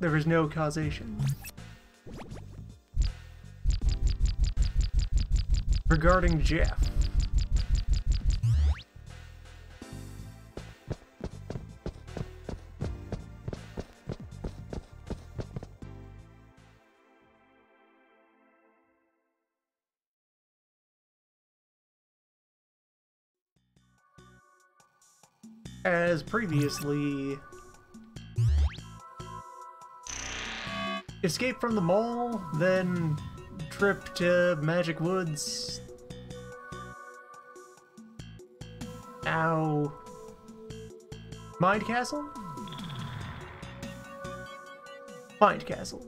There is no causation. Regarding Jeff. As previously escape from the mall, then trip to Magic Woods. Ow. Mind Castle? Mind Castle.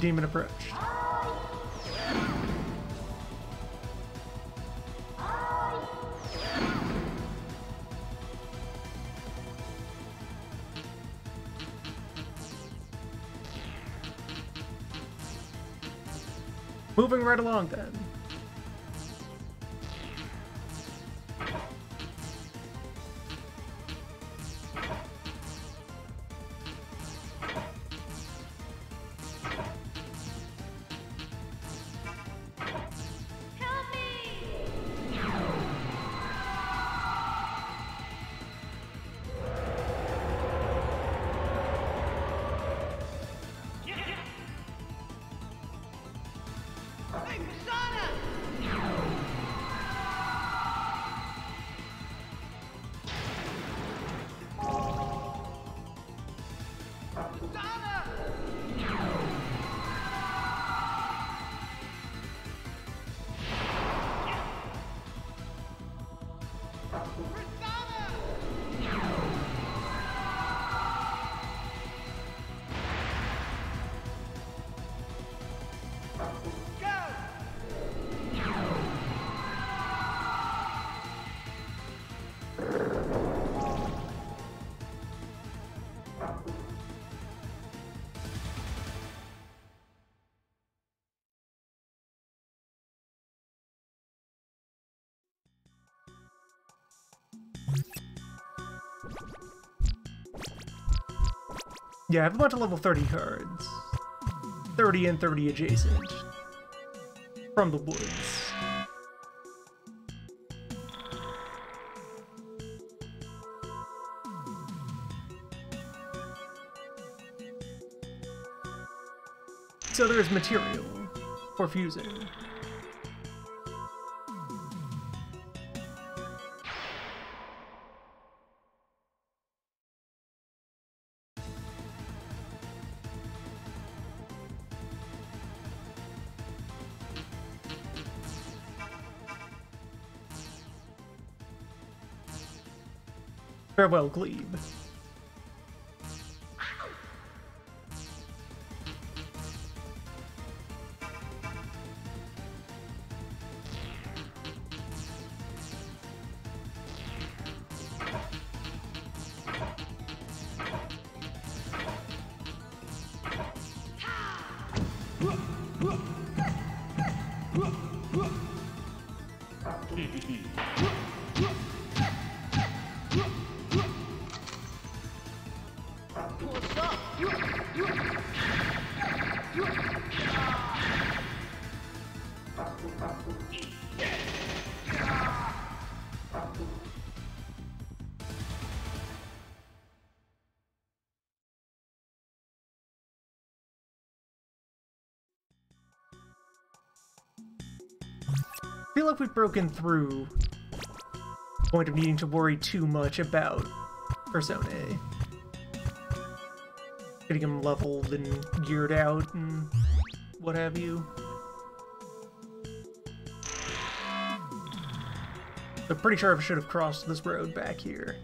Demon approach. Moving right along then. Yeah, I have a bunch of level 30 cards. 30 and 30 adjacent. From the woods. So there's material for fusing. Farewell, Glebe. Like we've broken through the point of needing to worry too much about Persona. Getting him leveled and geared out and what have you. I'm pretty sure I should have crossed this road back here.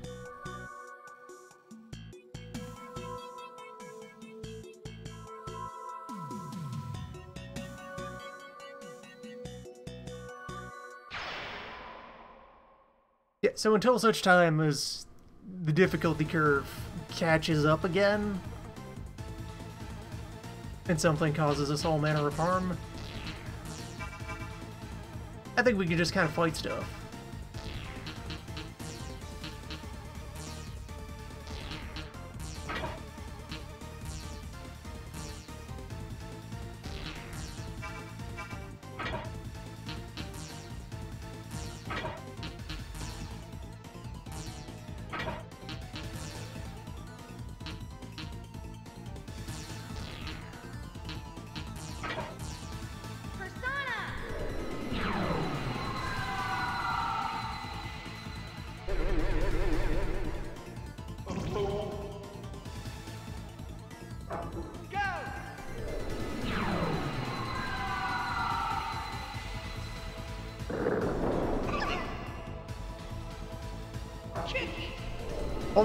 So until such time as the difficulty curve catches up again, and something causes us all manner of harm, I think we can just kind of fight stuff.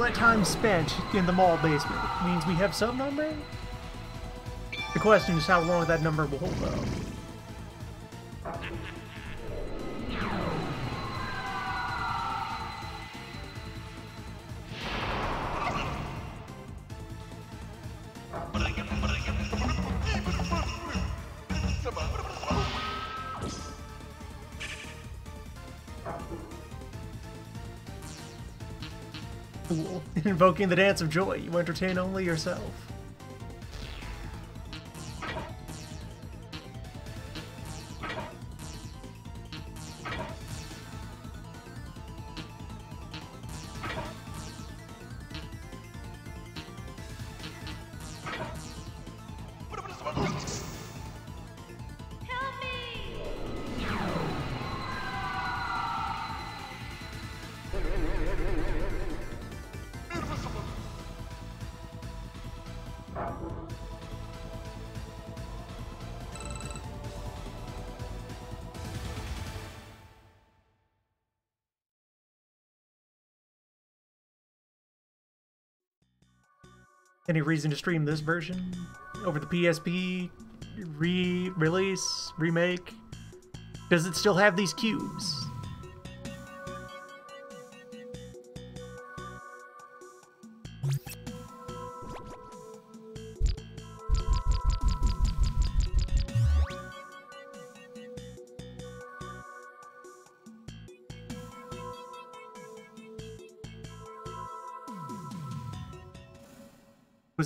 That time spent in the mall basement means we have some number? The question is how long that number will hold up. Invoking the dance of joy, you entertain only yourself. Any reason to stream this version over the PSP re-release, remake? Does it still have these cubes?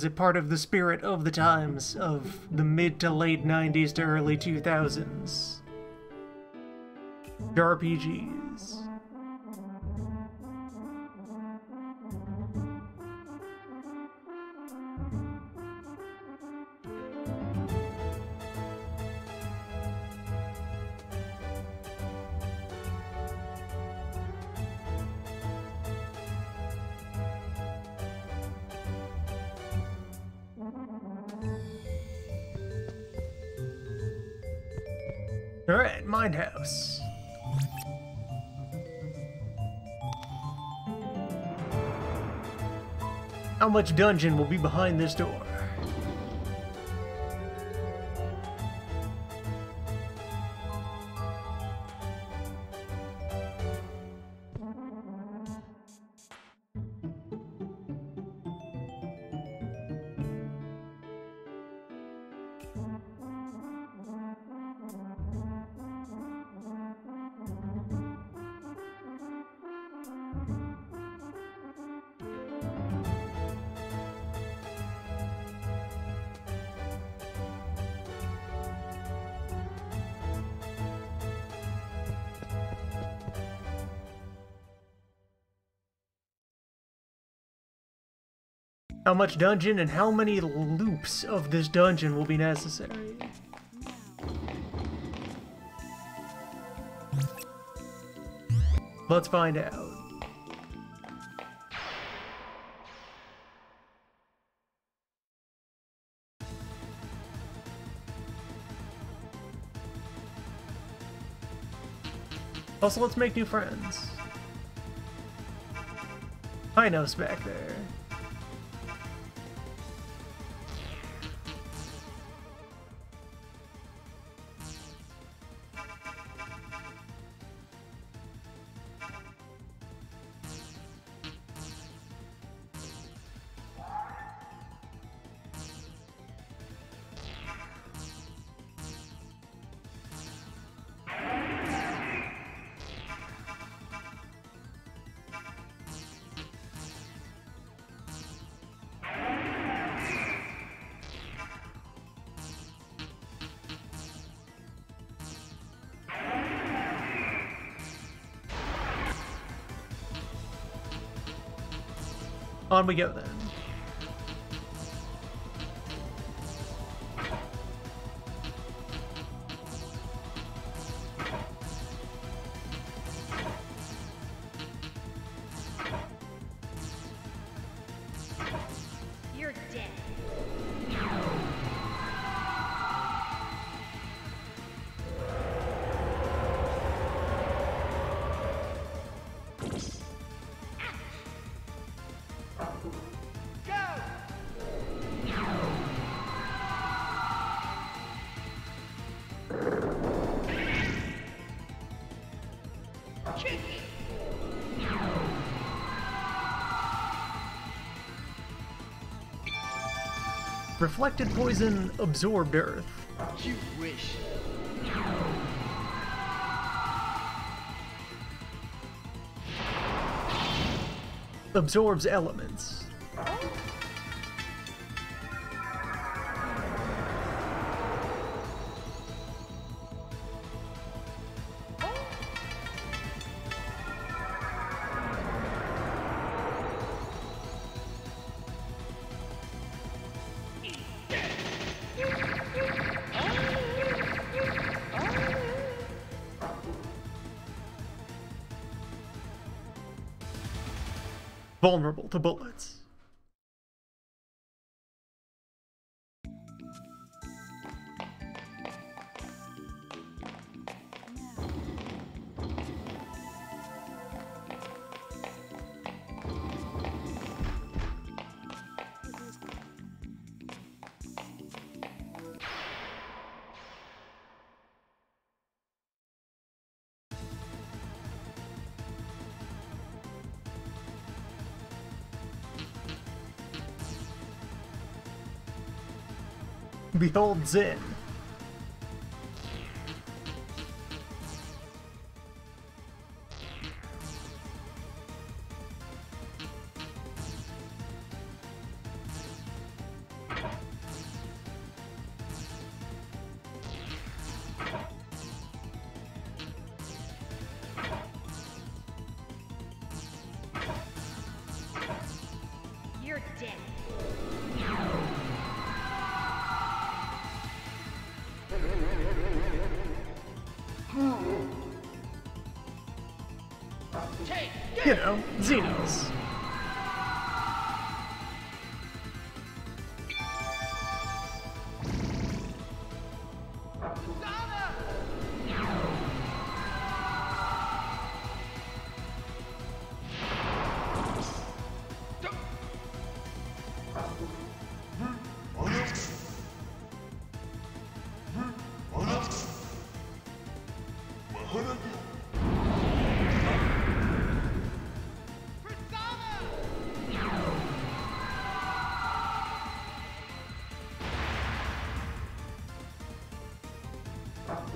It part of the spirit of the times of the mid to late 90s to early 2000s? RPGs. Dungeon will be behind this door? Much dungeon and how many loops of this dungeon will be necessary? Let's find out. Also, let's make new friends. Hi, Nose back there. On we go then. Reflected poison absorbed earth. You wish. Absorbs elements. Vulnerable to bullets. Behold Zin.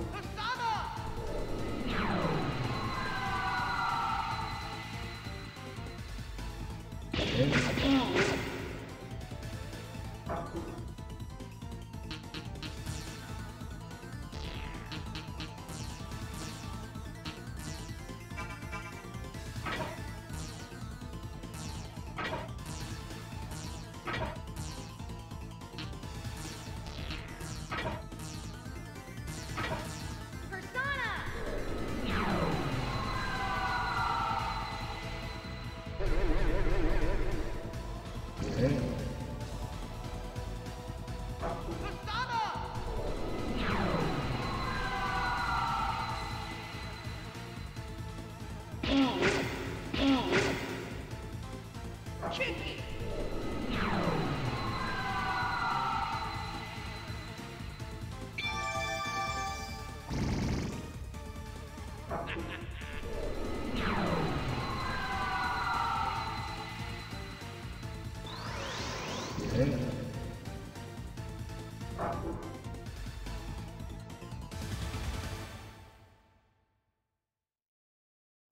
Let's go.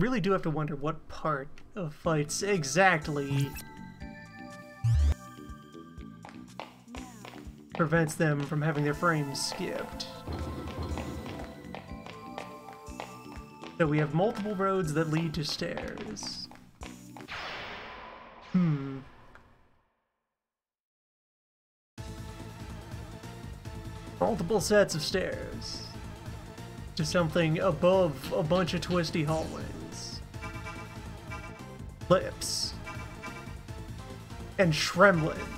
Really do have to wonder what part of fights exactly prevents them from having their frames skipped. So we have multiple roads that lead to stairs. Hmm. Multiple sets of stairs. To something above a bunch of twisty hallways. And Shremlins.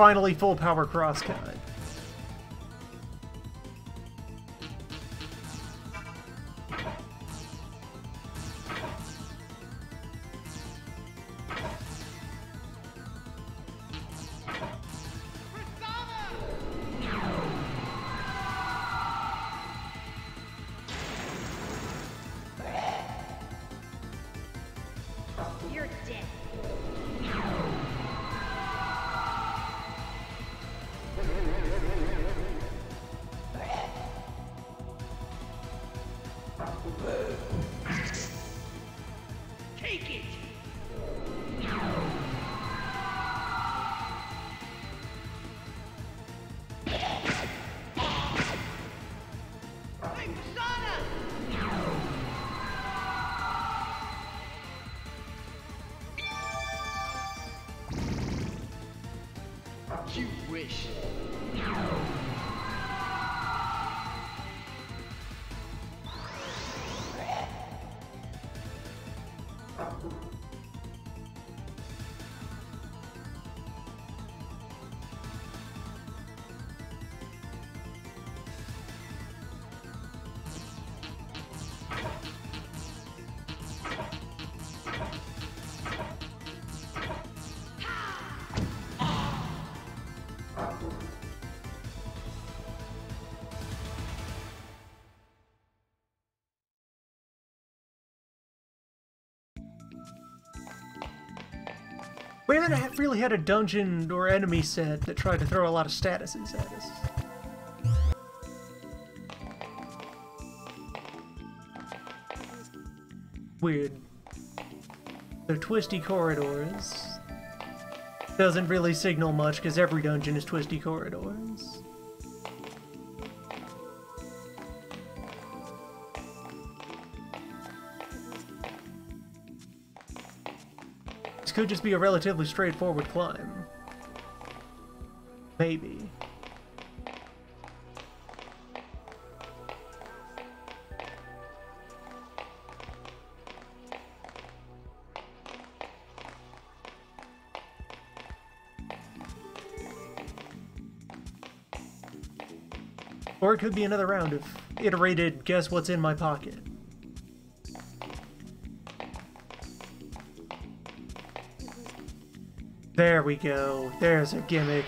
Finally full power crosscut. Wish. We haven't really had a dungeon or enemy set that tried to throw a lot of statuses at us. Weird. They're twisty corridors. Doesn't really signal much because every dungeon is twisty corridors. Could just be a relatively straightforward climb. Maybe. Or it could be another round of iterated guess what's in my pocket. There we go. There's a gimmick.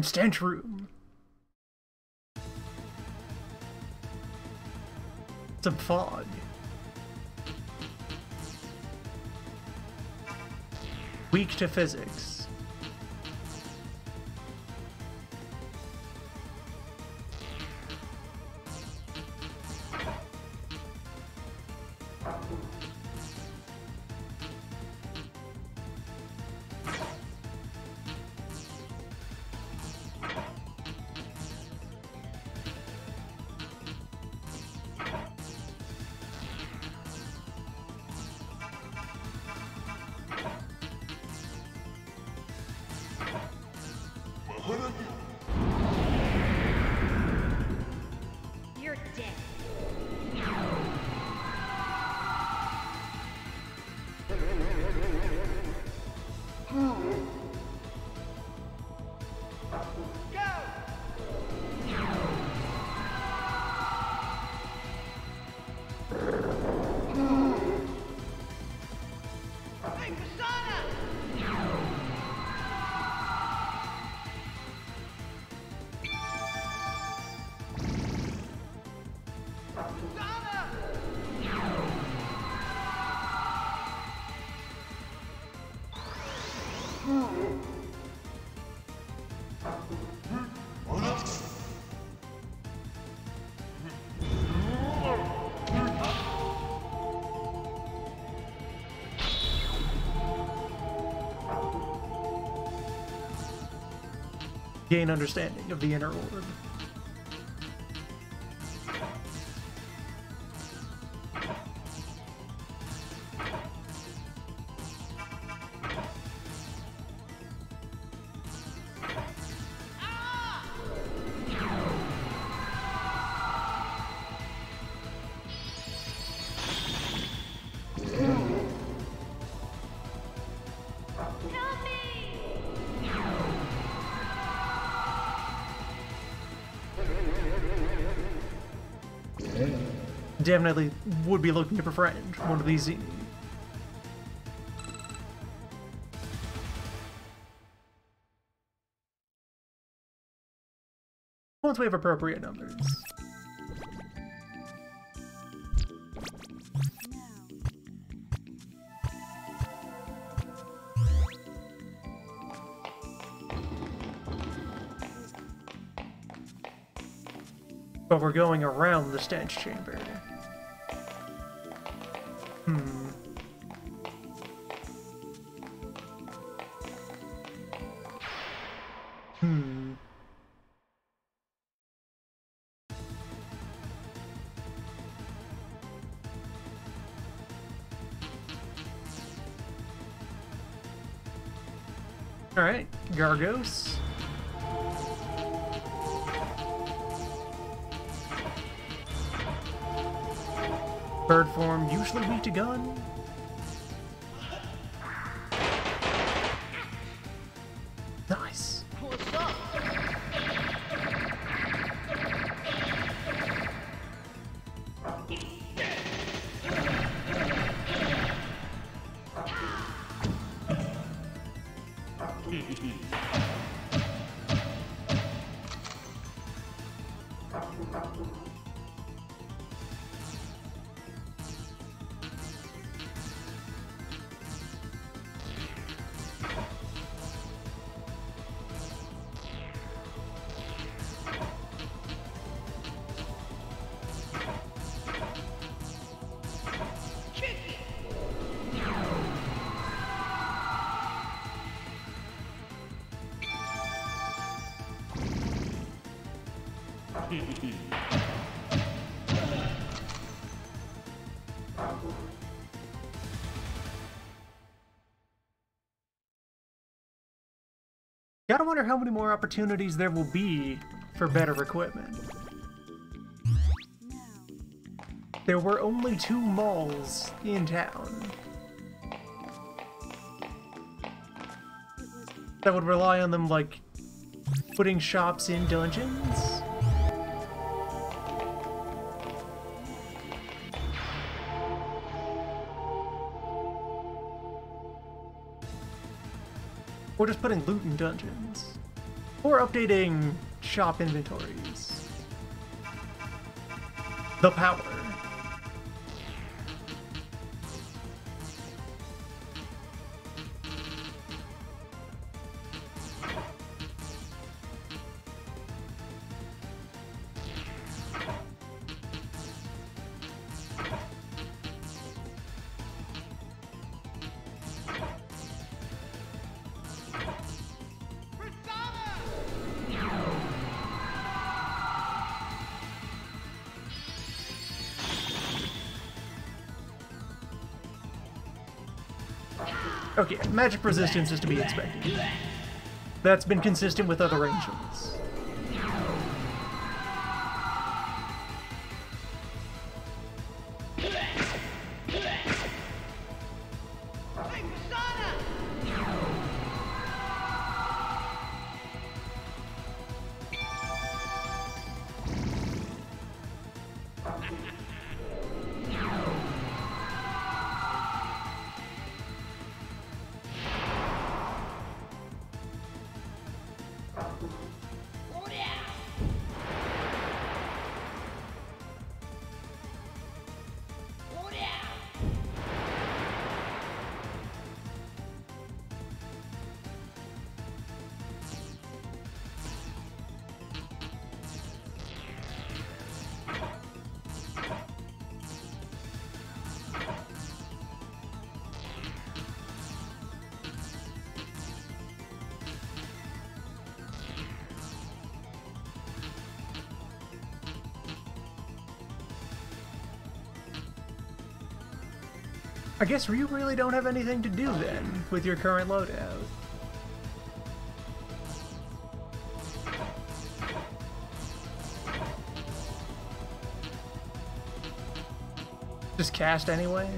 Stench room. Some fog. Weak to physics. Gain understanding of the inner orb. Definitely would be looking to befriend one of these. Once we have appropriate numbers. But we're going around the stench chamber. Gargos. Bird form usually weak to gun. Wonder how many more opportunities there will be for better equipment. There were only two malls in town. That would rely on them, like, putting shops in dungeons. Or just putting loot in dungeons. Or updating shop inventories. The power. Okay, magic resistance is to be expected. That's been consistent with other ancients. I guess you really don't have anything to do then with your current loadout. Just cast anyway?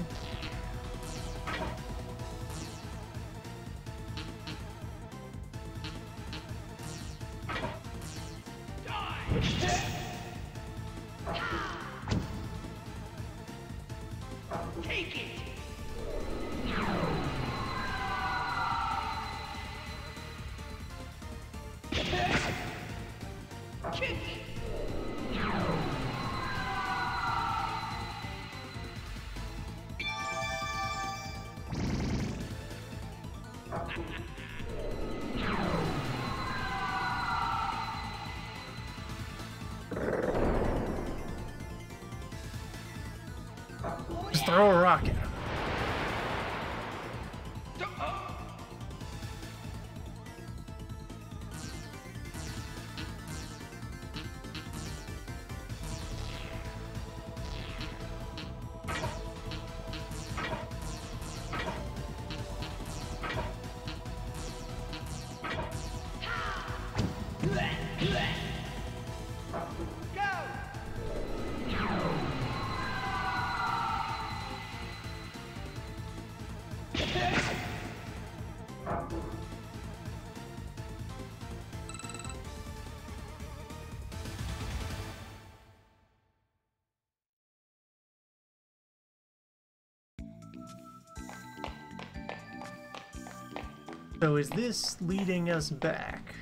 So is this leading us back?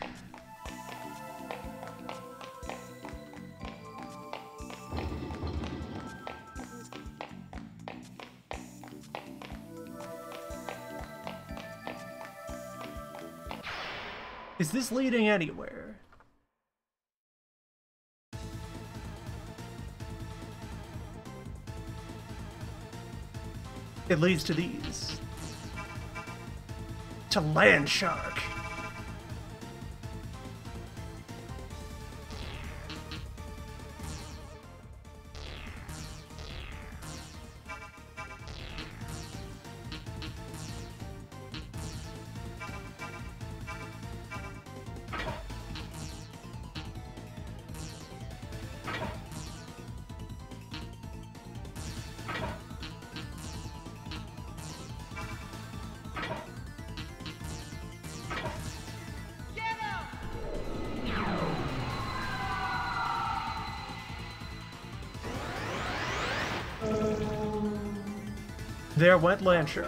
Is this leading anywhere? It leads to these. To Land There went. Go!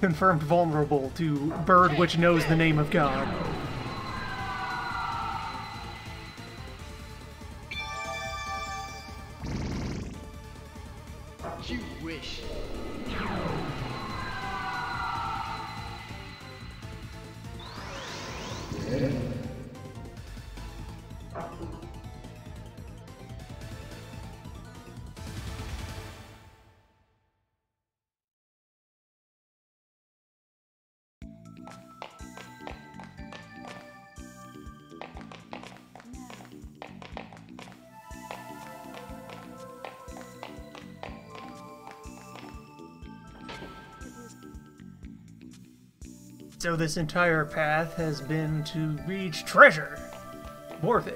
Confirmed vulnerable to bird which knows the name of God. So this entire path has been to reach treasure. Worth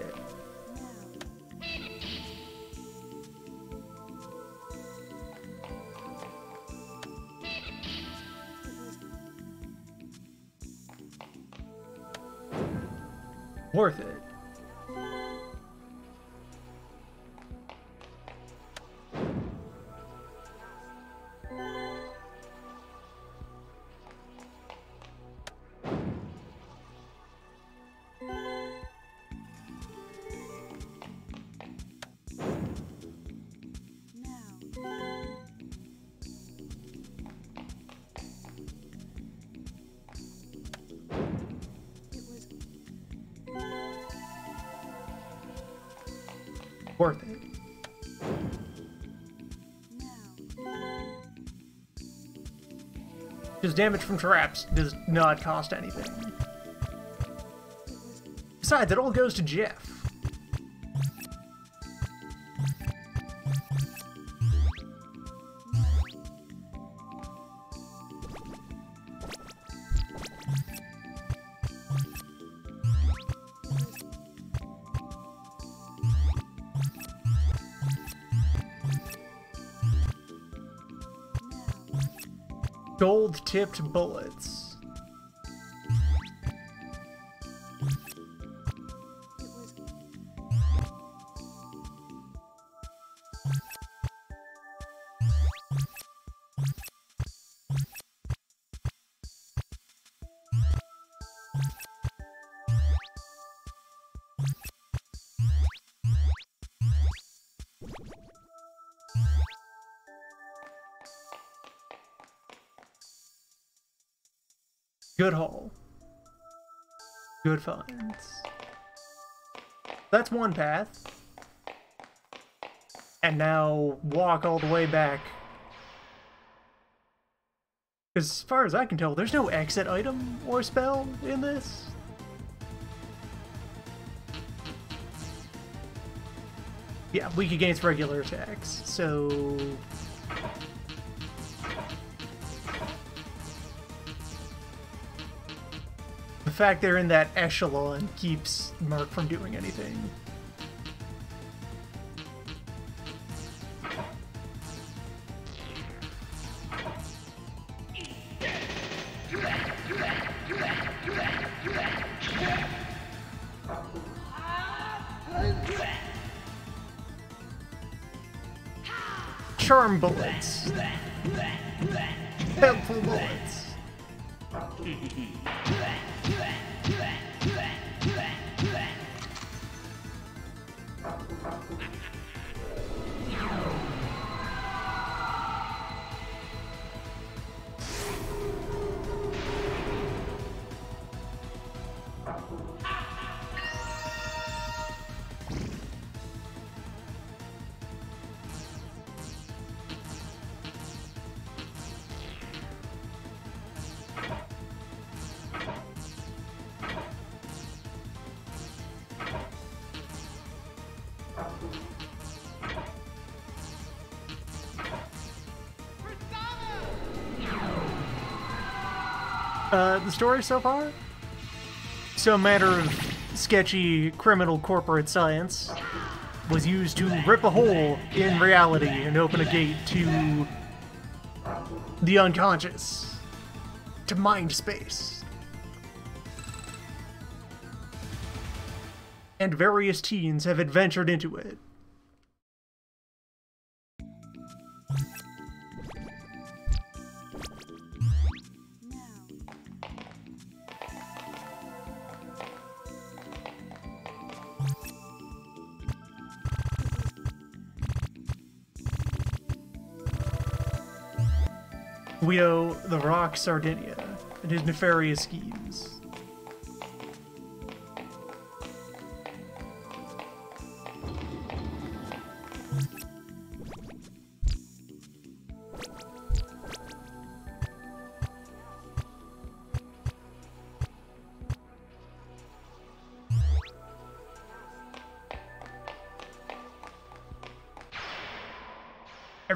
damage from traps does not cost anything. Besides, it all goes to Jeff. Gold tipped bullets. Good finds. That's one path. And now walk all the way back. As far as I can tell, there's no exit item or spell in this. Yeah, weak against regular attacks, so... fact they're in that echelon keeps Merc from doing anything. Charm bullets. Helpful bullets. The story so far? So a matter of sketchy criminal corporate science was used to rip a hole in reality and open a gate to the unconscious, to mind space. And various teens have adventured into it. We owe the Rock Sardenia and his nefarious schemes.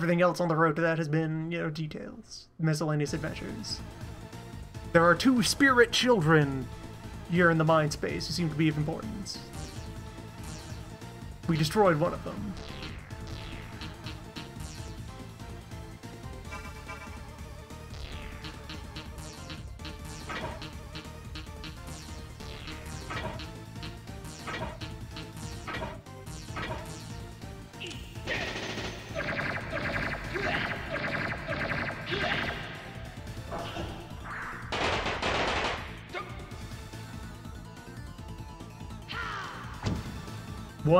Everything else on the road to that has been, you know, details, miscellaneous adventures. There are two spirit children here in the mind space who seem to be of importance. We destroyed one of them.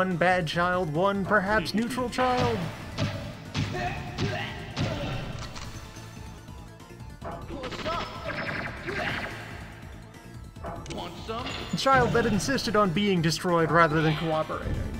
One bad child, one perhaps neutral child. Want some? A child that insisted on being destroyed rather than cooperating.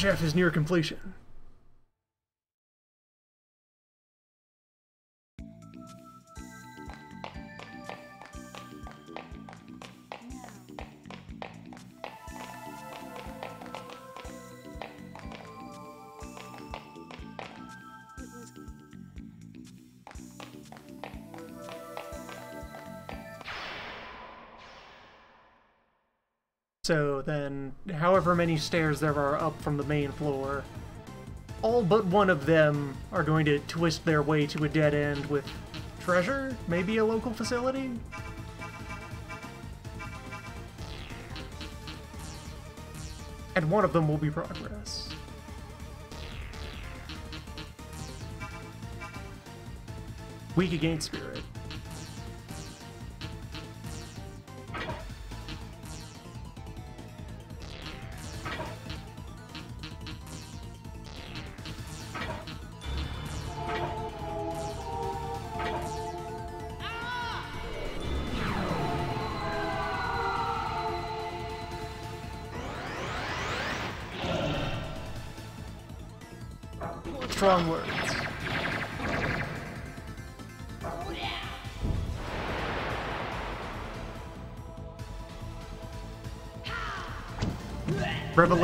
Jeff is near completion. So then, however many stairs there are up from the main floor, all but one of them are going to twist their way to a dead end with treasure? Maybe a local facility? And one of them will be progress. Weak against spirit.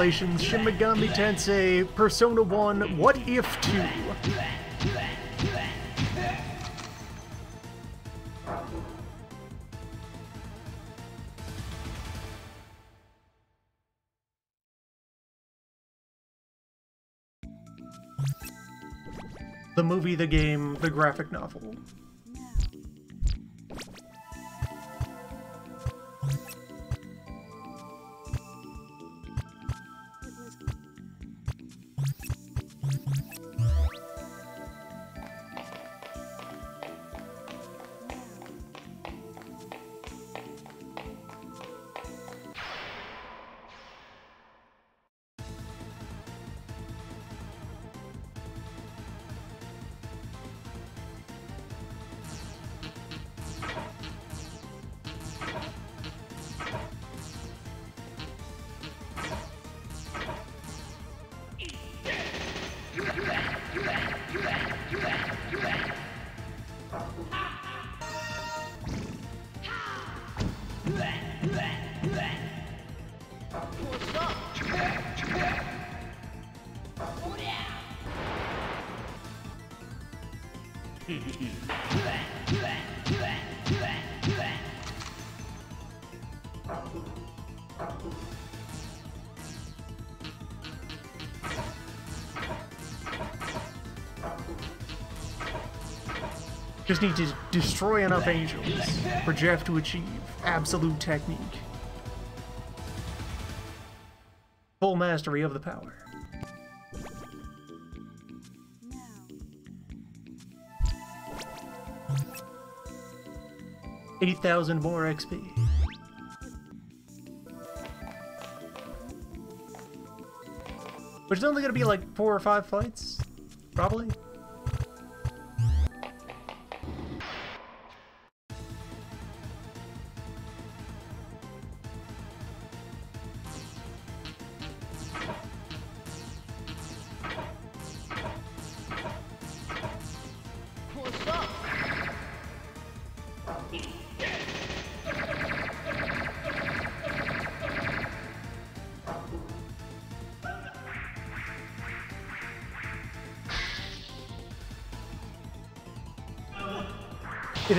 Revelations, Shin Megami Tensei, Persona 1, What If 2. The movie, the game, the graphic novel. Just need to destroy enough angels for Jeff to achieve absolute technique. Full mastery of the power. Eight thousand more XP. Which is only gonna be like four or five fights, probably.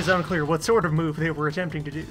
Is unclear what sort of move they were attempting to do.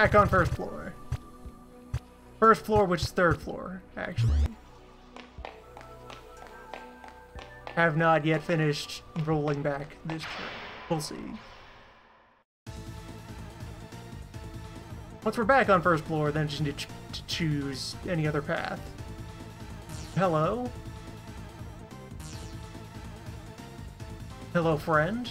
Back on first floor. First floor, which is third floor, actually. Have not yet finished rolling back this trip. We'll see. Once we're back on first floor, then just need to, to choose any other path. Hello? Hello, friend?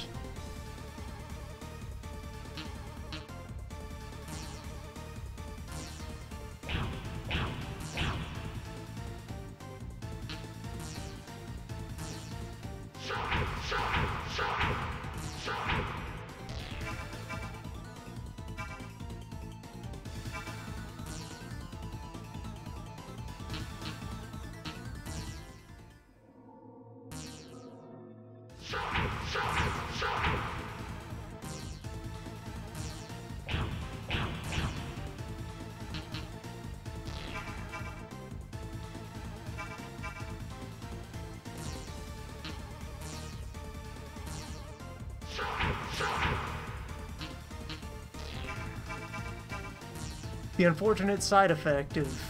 The unfortunate side effect of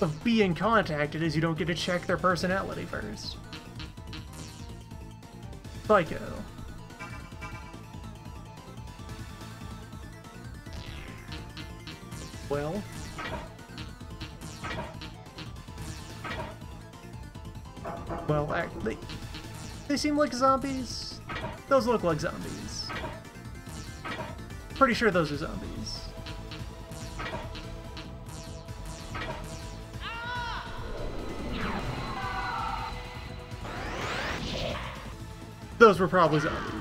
of being contacted is you don't get to check their personality first. Psycho. Well. Well, act- they, they seem like zombies. Those look like zombies. Pretty sure those are zombies. Those were probably zombies.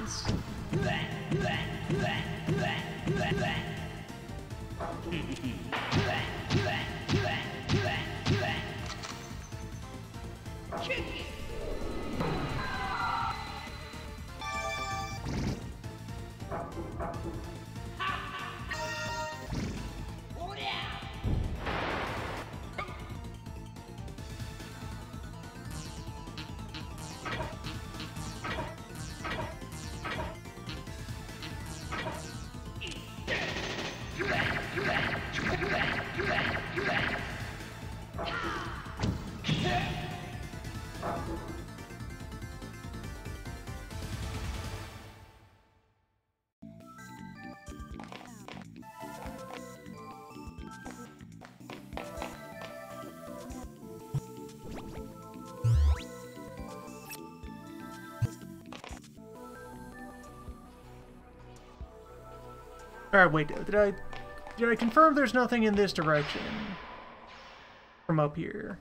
Alright, wait, did I did I confirm there's nothing in this direction from up here?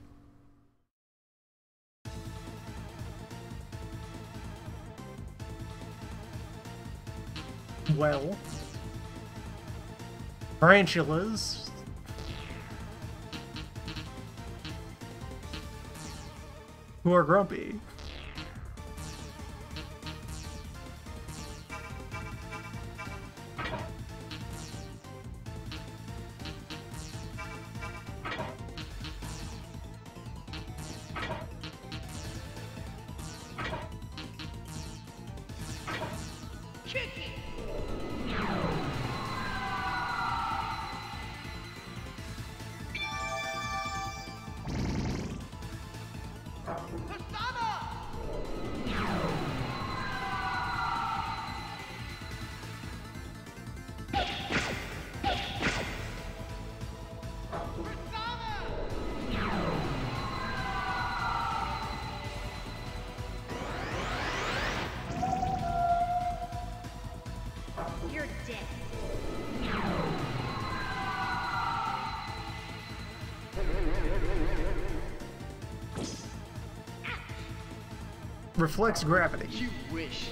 Well, tarantulas. Who are grumpy. Reflects gravity. You wish.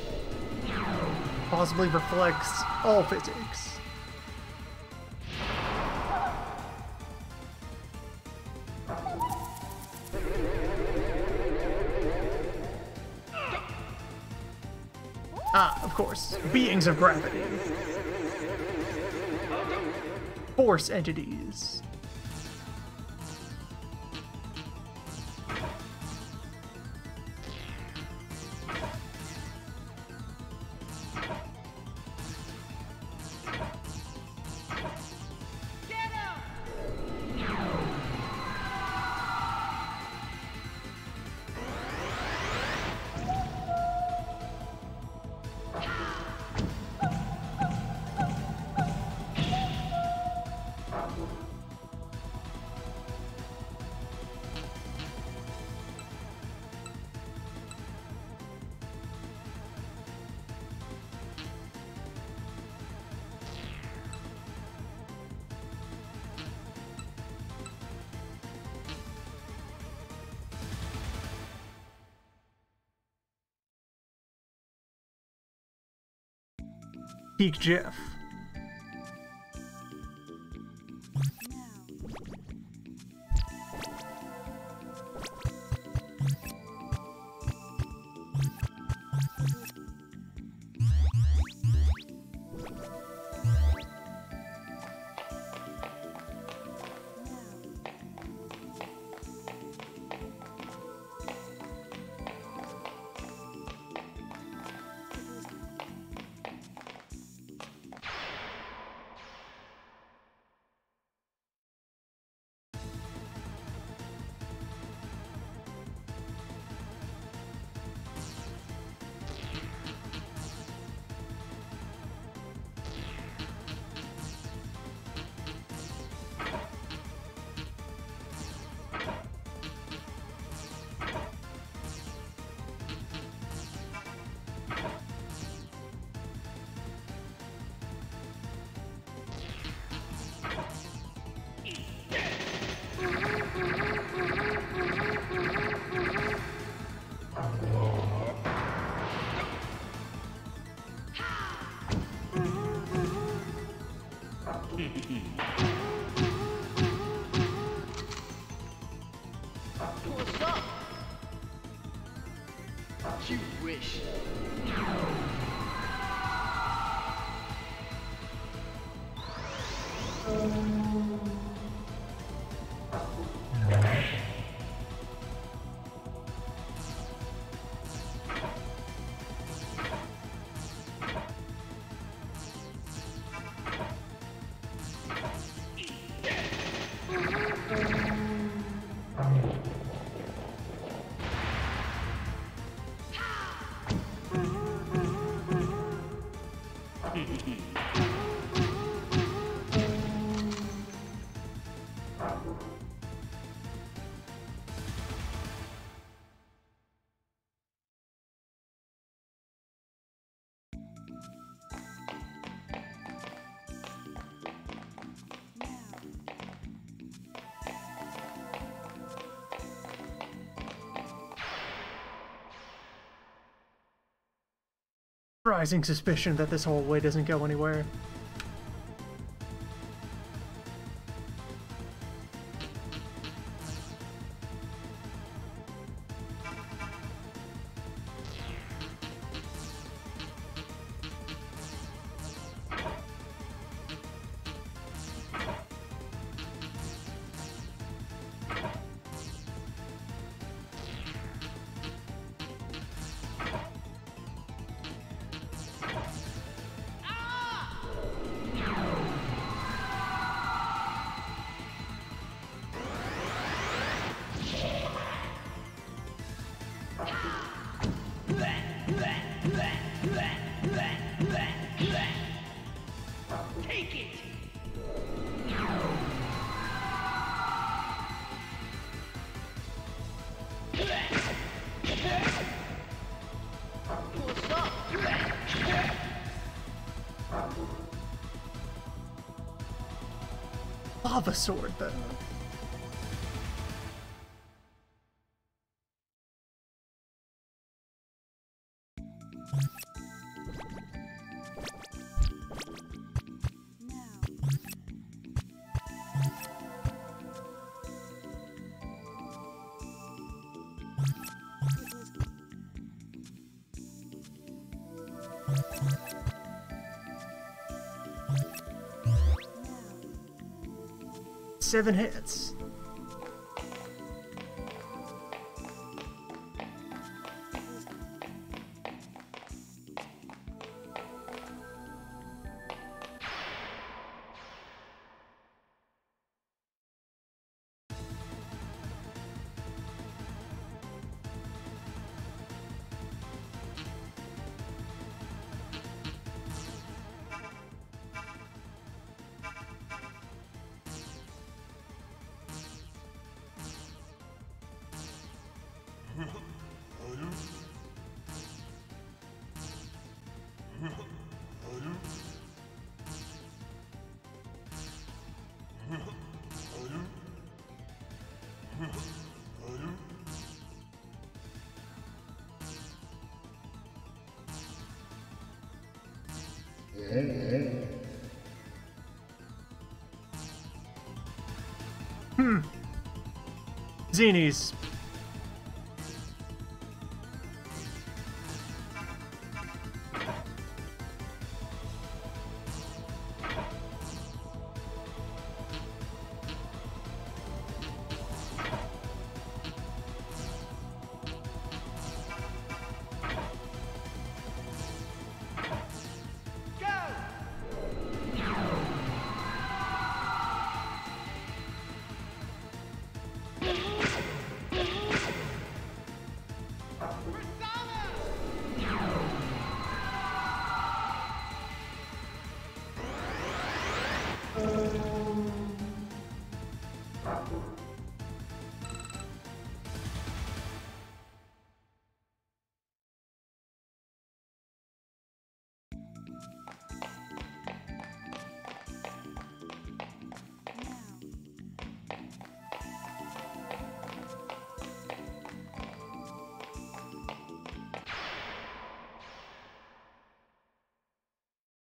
Possibly reflects all physics. Ah, of course. Beings of gravity. Force entities. Peak Jeff. Rising suspicion that this hallway doesn't go anywhere. Lava sword, though. Seven hits. Zenies.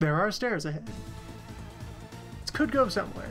There are stairs ahead. This could go somewhere.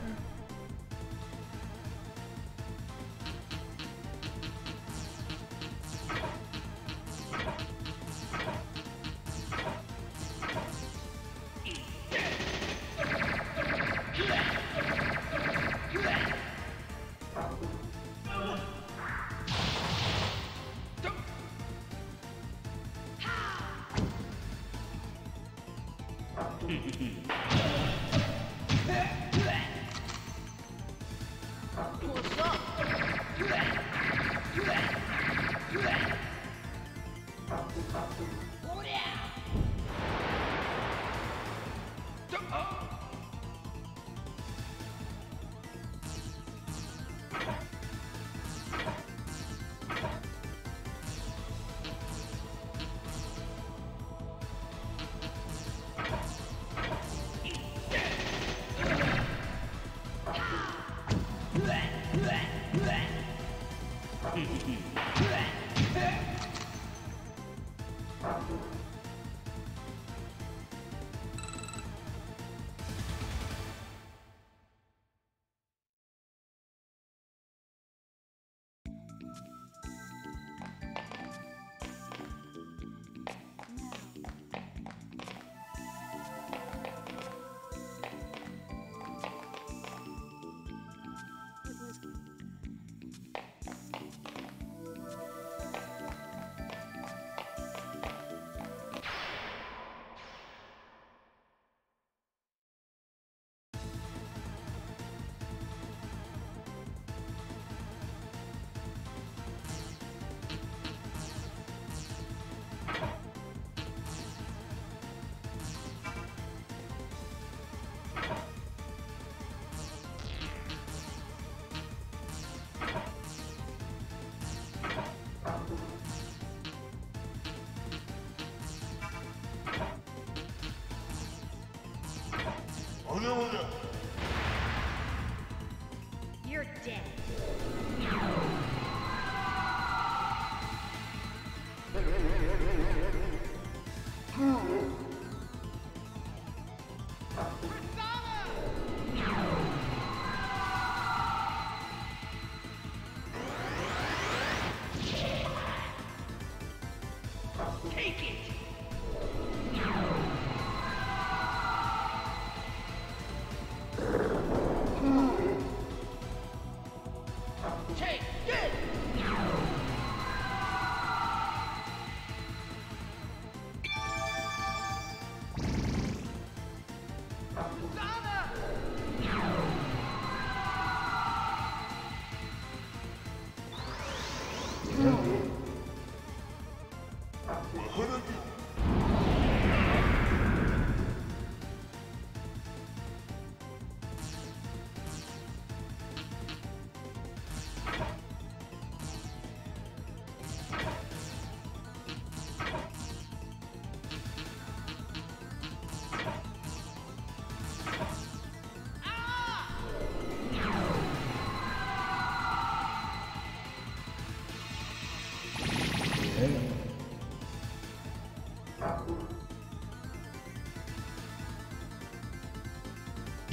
You're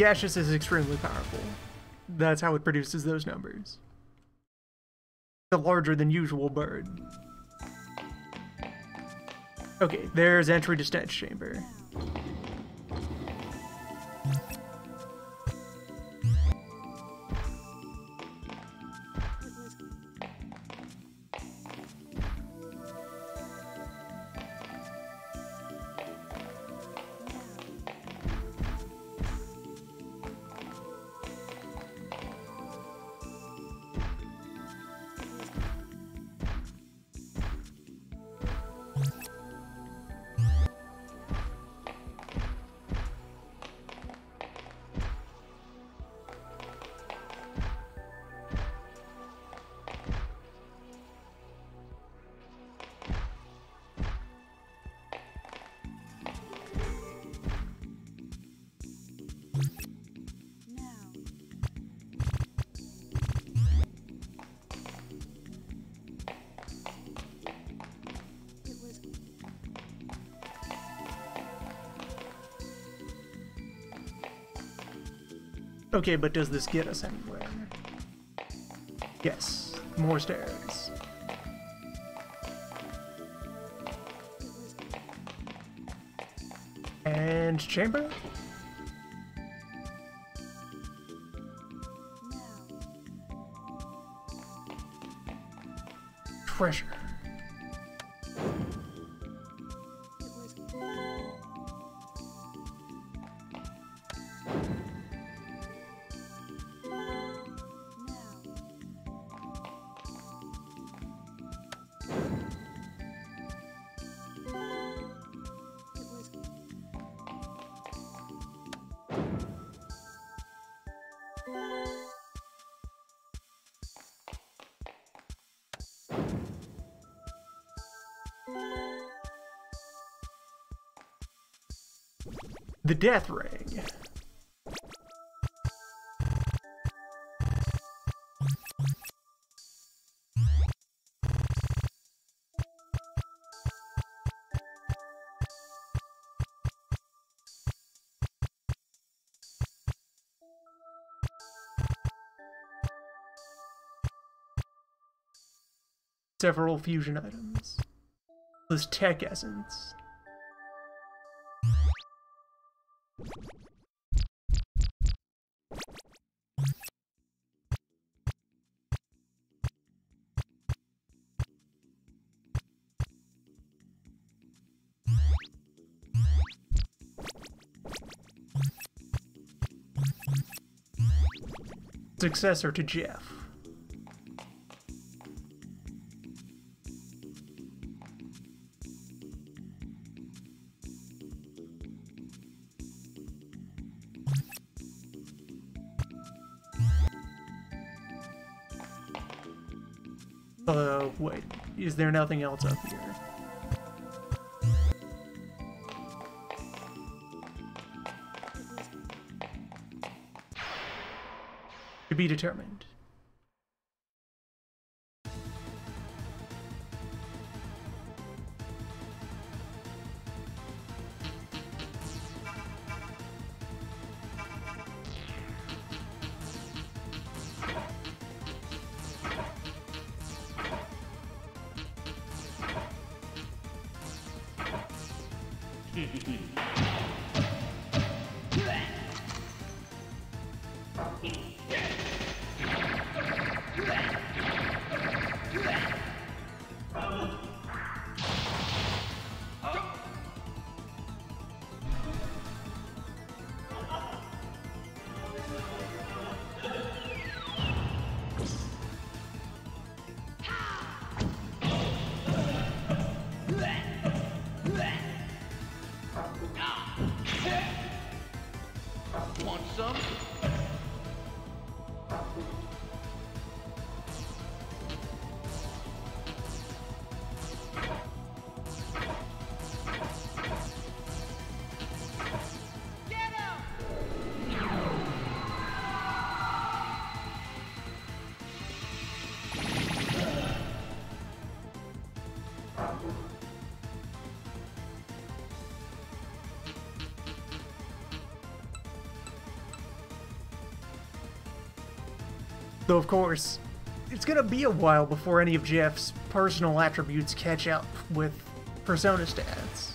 Gaseous is extremely powerful. That's how it produces those numbers. The larger than usual bird. Okay, there's entry to stench chamber. Okay, but does this get us anywhere? Yes, more stairs. And chamber? Treasure. The Death Ring. Several fusion items. This tech essence. Successor to Jeff. Uh, wait. Is there nothing else up here? To be determined. Of course, it's gonna be a while before any of Jeff's personal attributes catch up with Persona stats.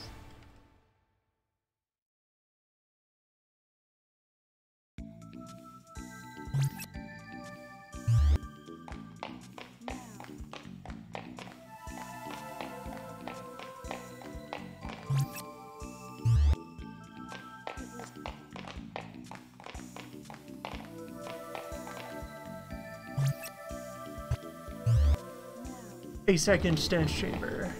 A second stench chamber.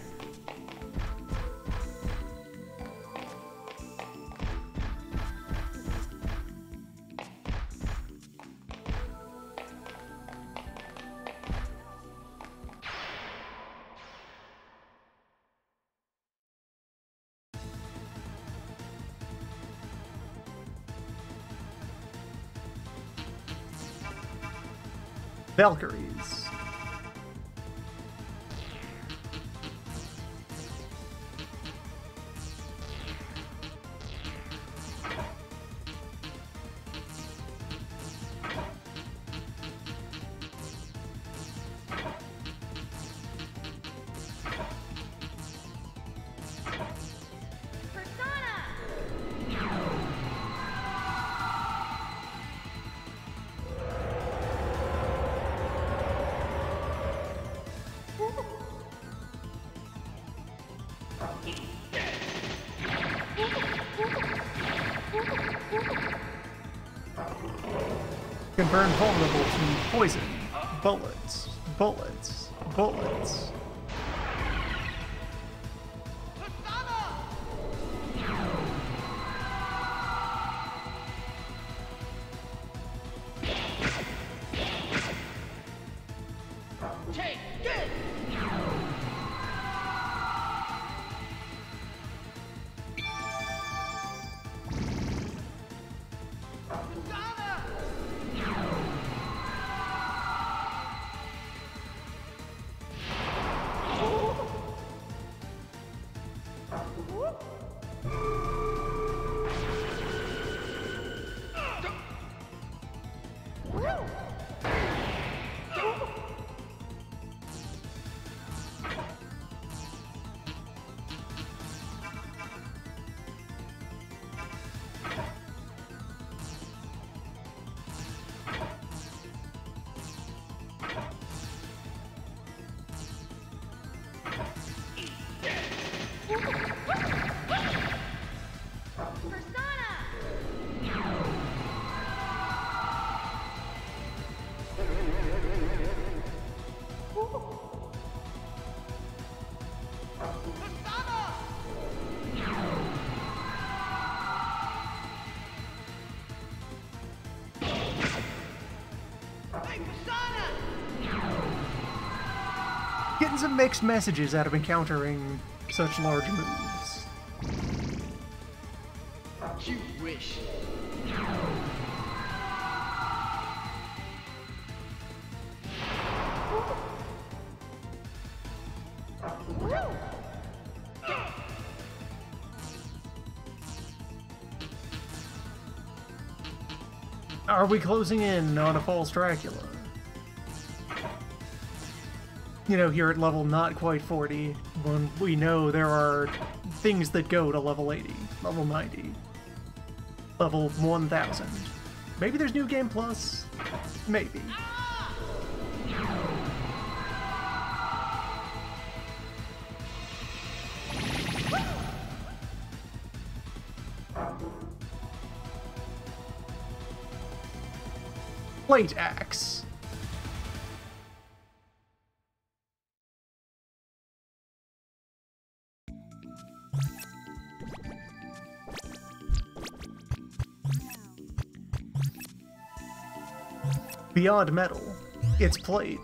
Valkyries. Burn vulnerable to poison, bullets, bullets, bullets. mixed messages out of encountering such large moves. You wish. Are we closing in on a false Dracula? You know, here at level not quite 40, when we know there are things that go to level 80, level 90, level 1000. Maybe there's New Game Plus? Maybe. Plate Axe. Beyond metal, it's plate.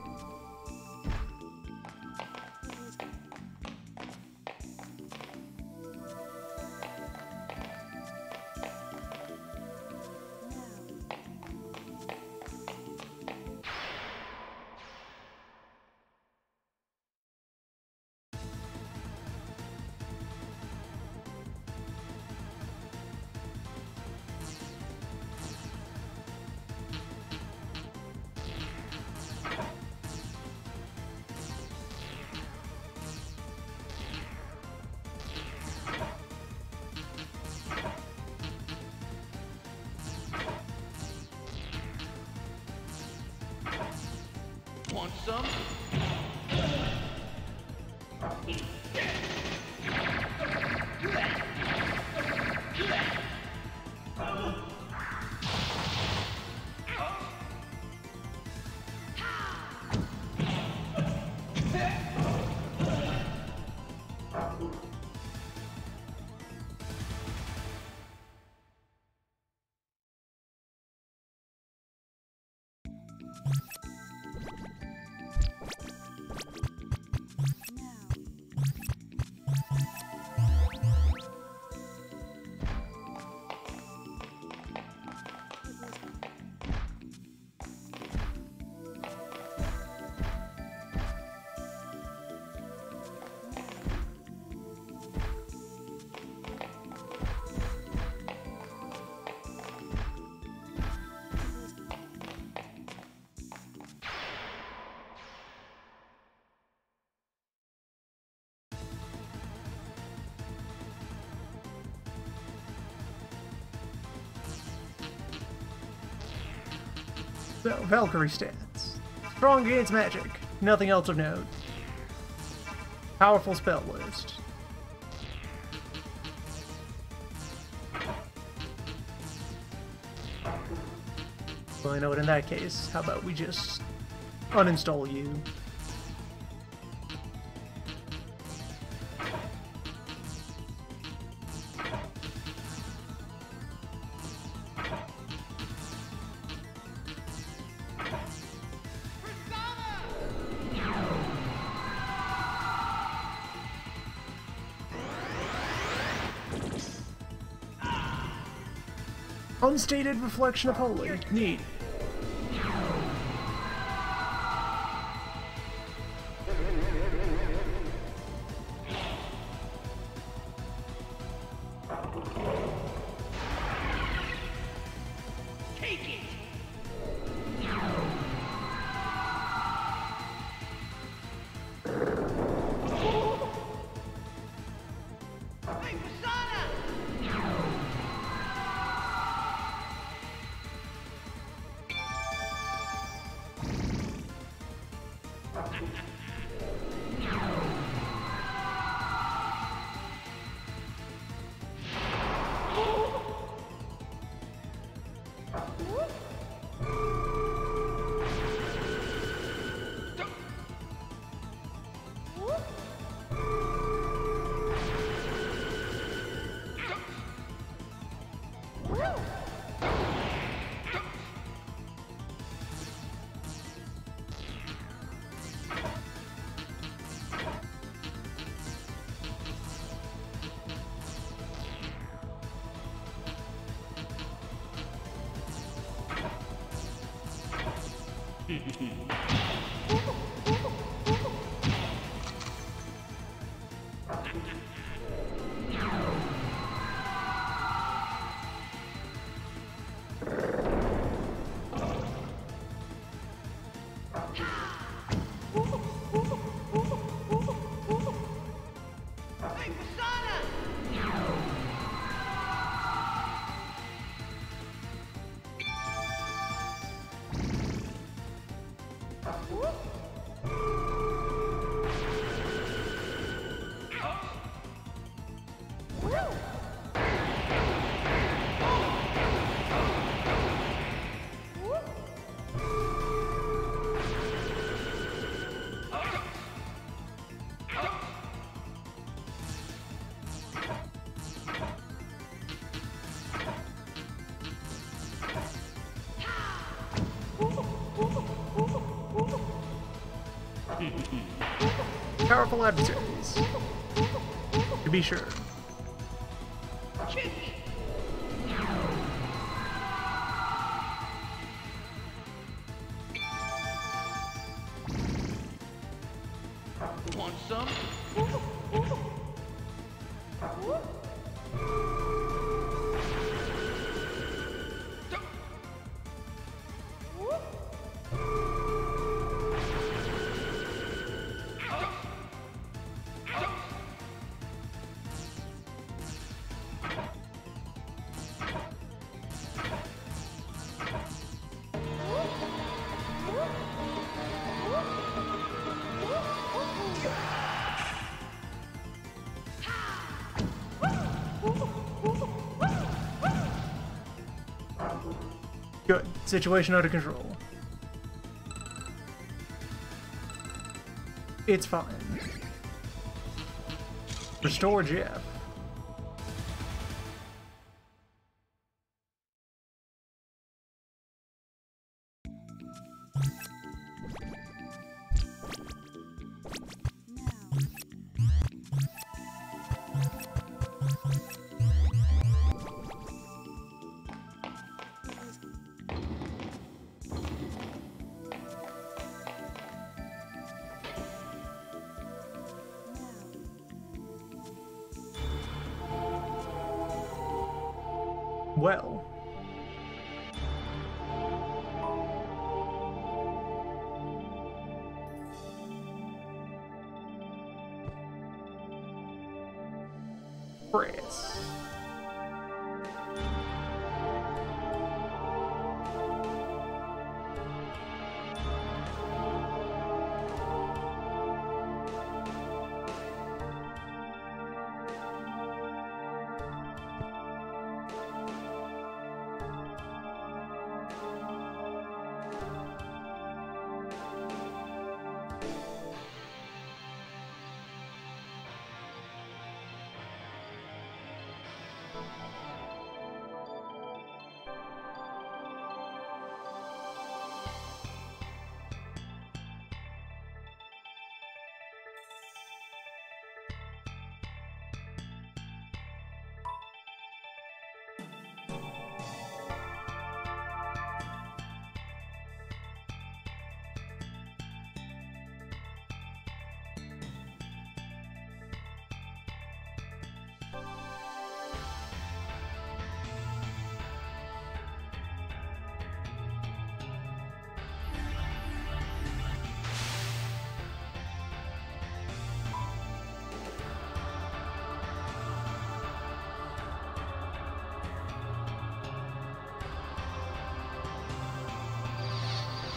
Valkyrie stats. Strong against magic. Nothing else of note. Powerful spell list. Well, I know what, in that case, how about we just uninstall you? Unstated reflection of holy. Neat. Powerful adversaries. To be sure. Good. out of control. It's fine. Restore Jeff.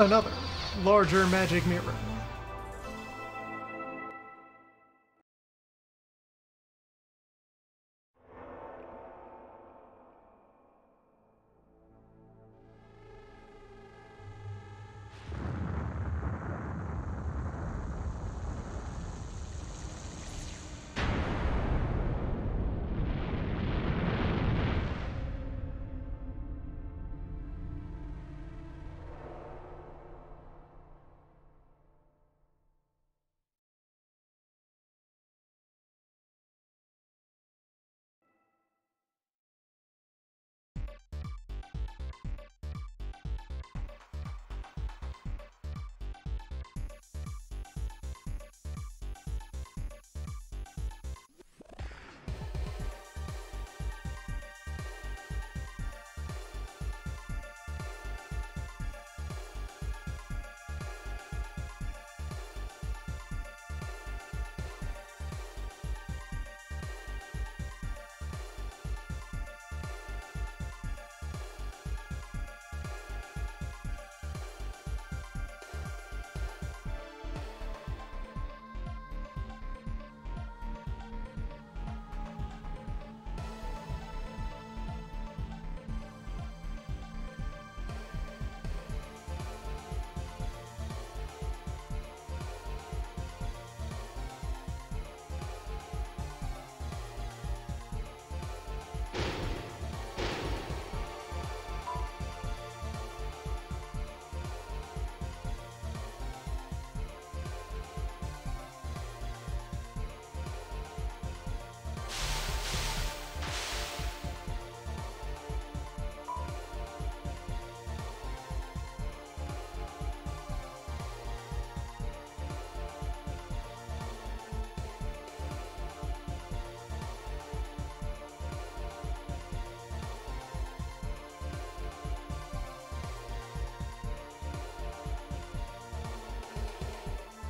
Another larger magic mirror.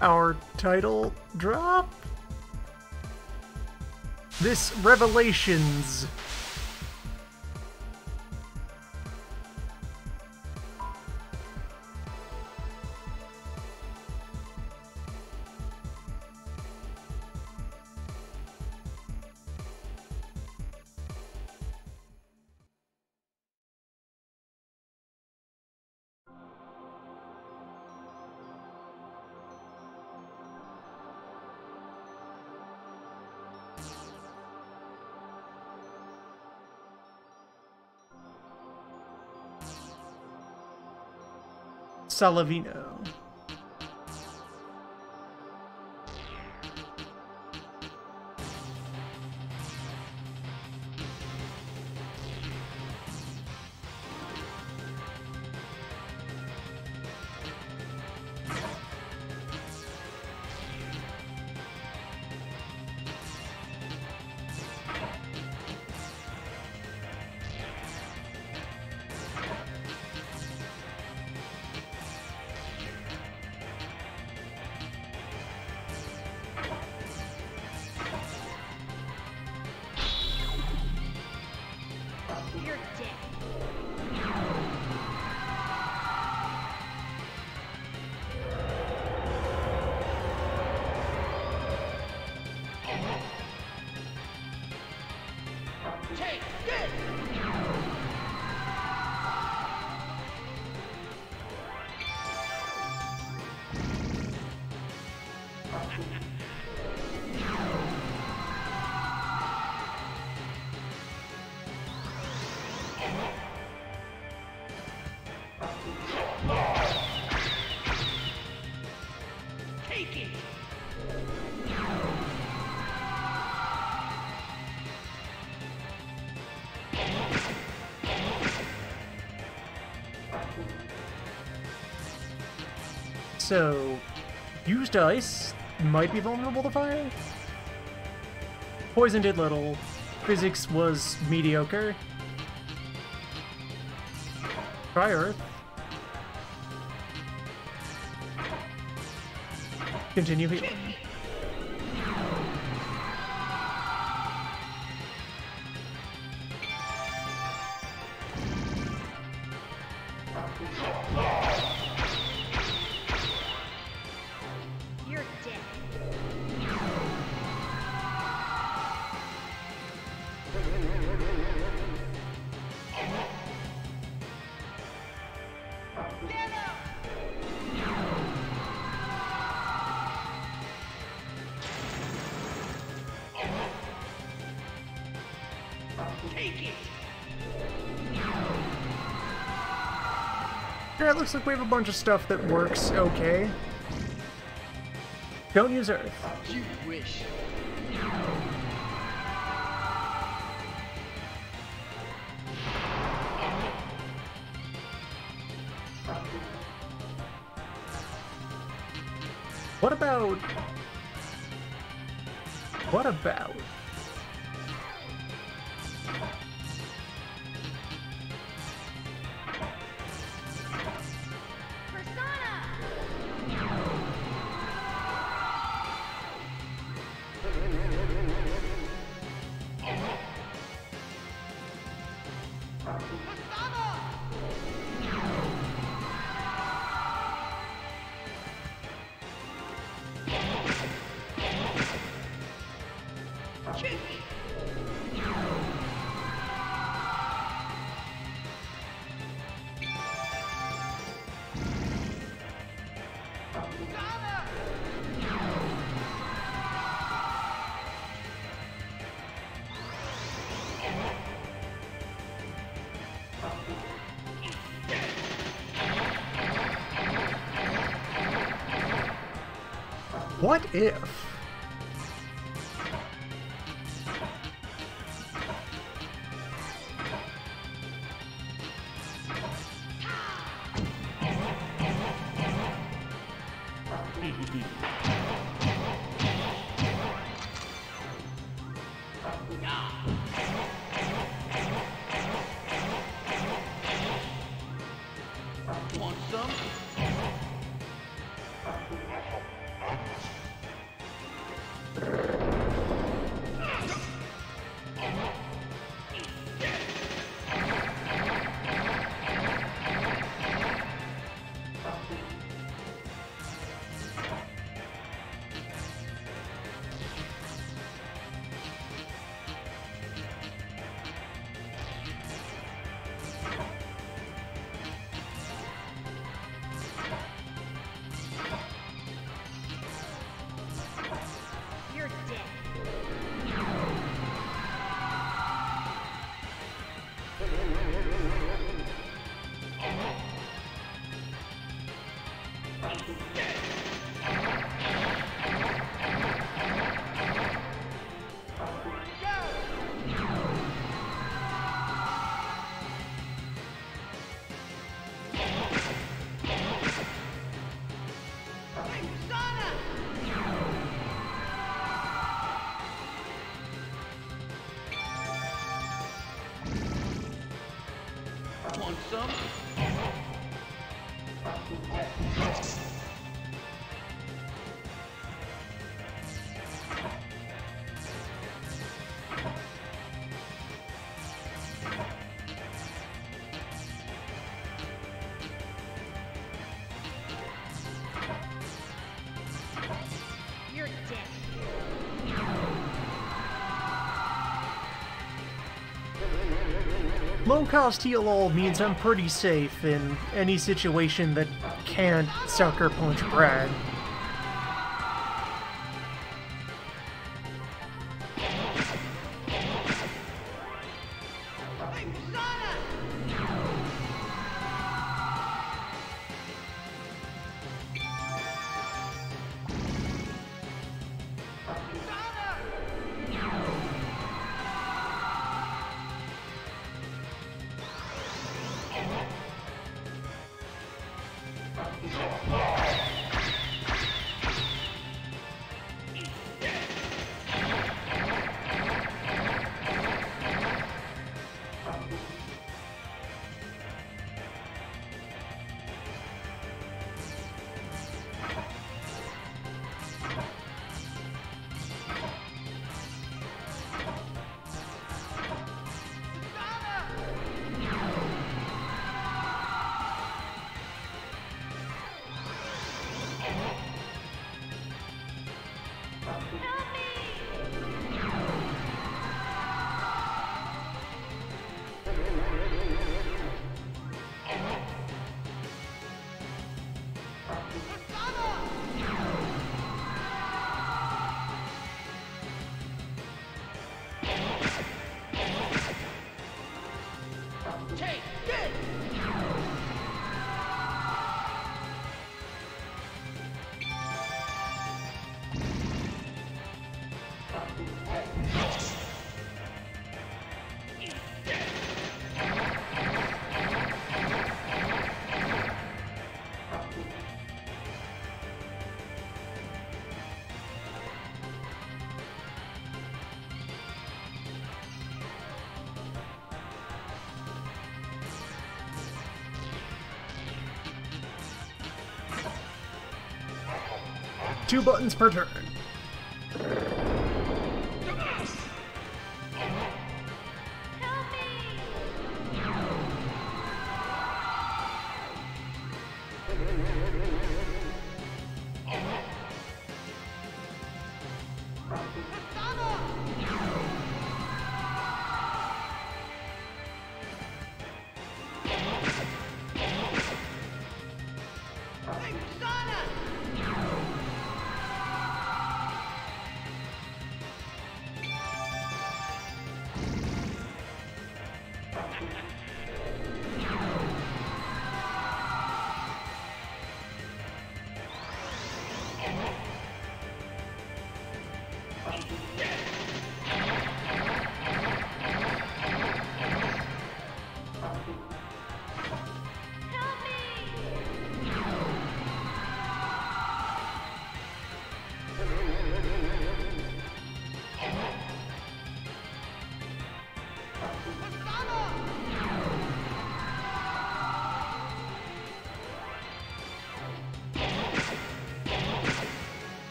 Our title drop. This Revelations. Salavino. So, used ice might be vulnerable to fire. Poison did little. Physics was mediocre. Try Earth. Continue healing. Looks like we have a bunch of stuff that works okay. Don't use Earth. You wish. What if... Low cost heal all means I'm pretty safe in any situation that can't sucker punch Brad. Two buttons per turn.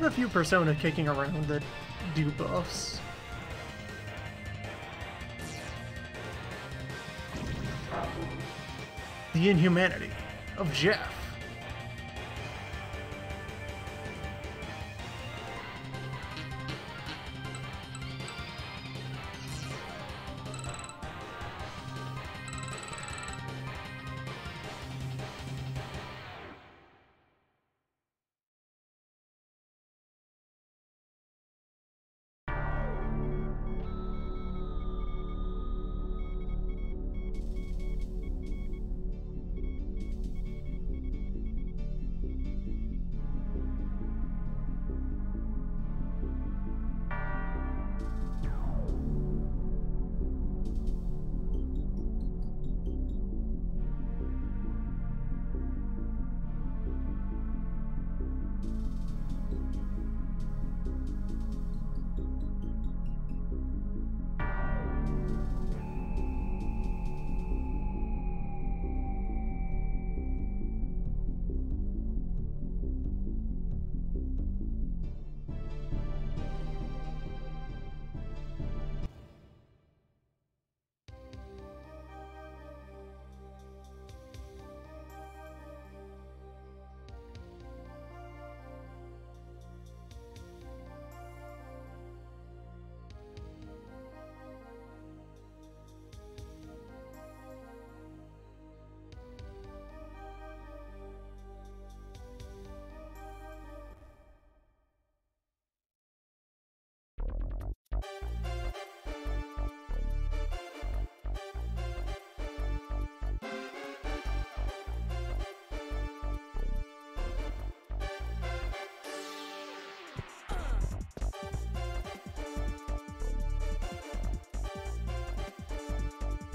Have a few Persona kicking around that do buffs. The inhumanity of Jeff.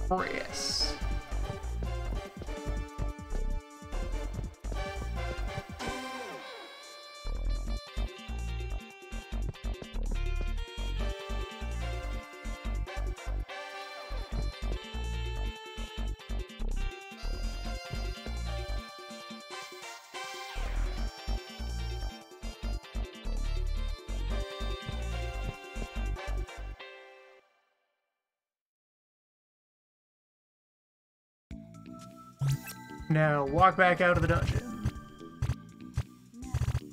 Chris. Now walk back out of the dungeon.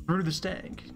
Through the stank.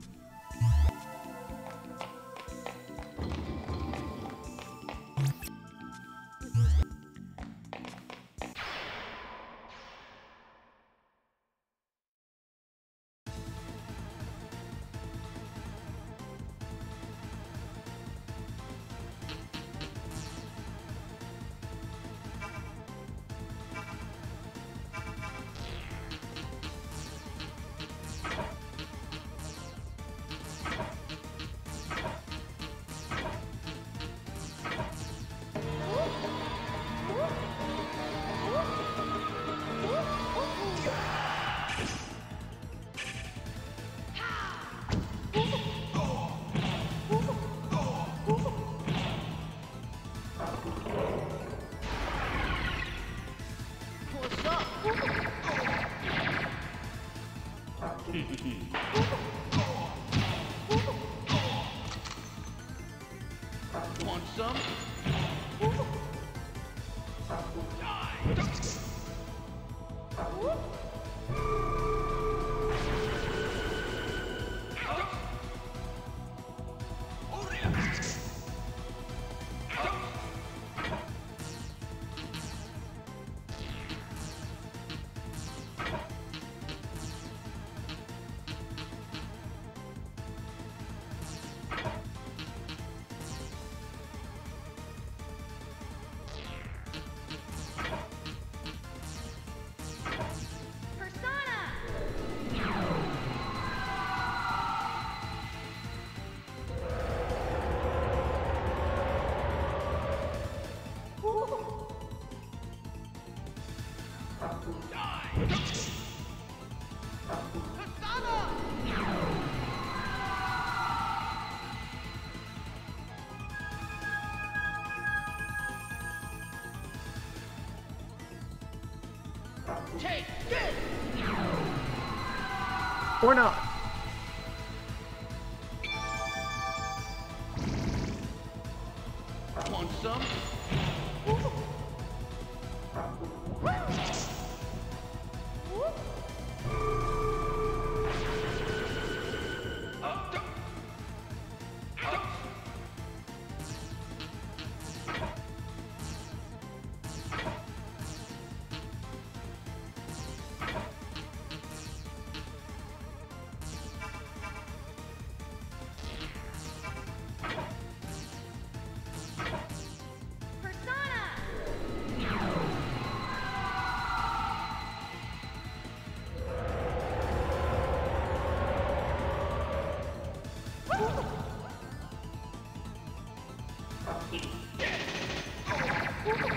Or not. Hey,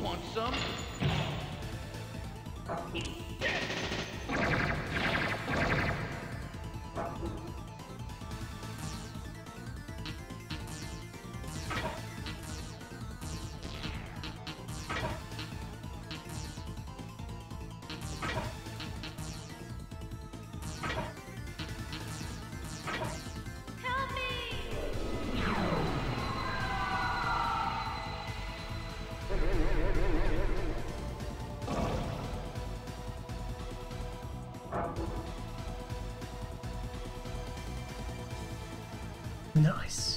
Want some? Nice.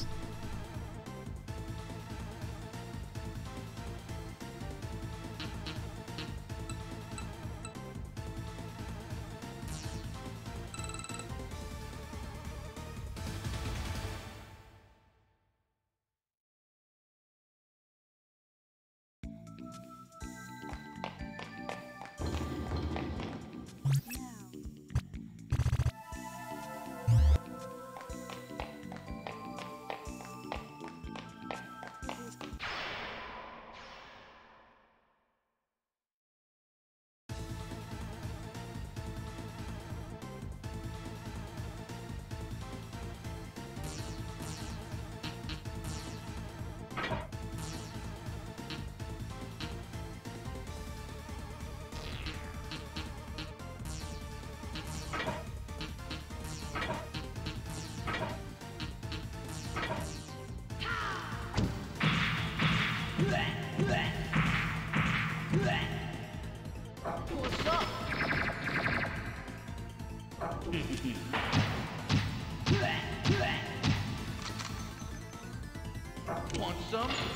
Some?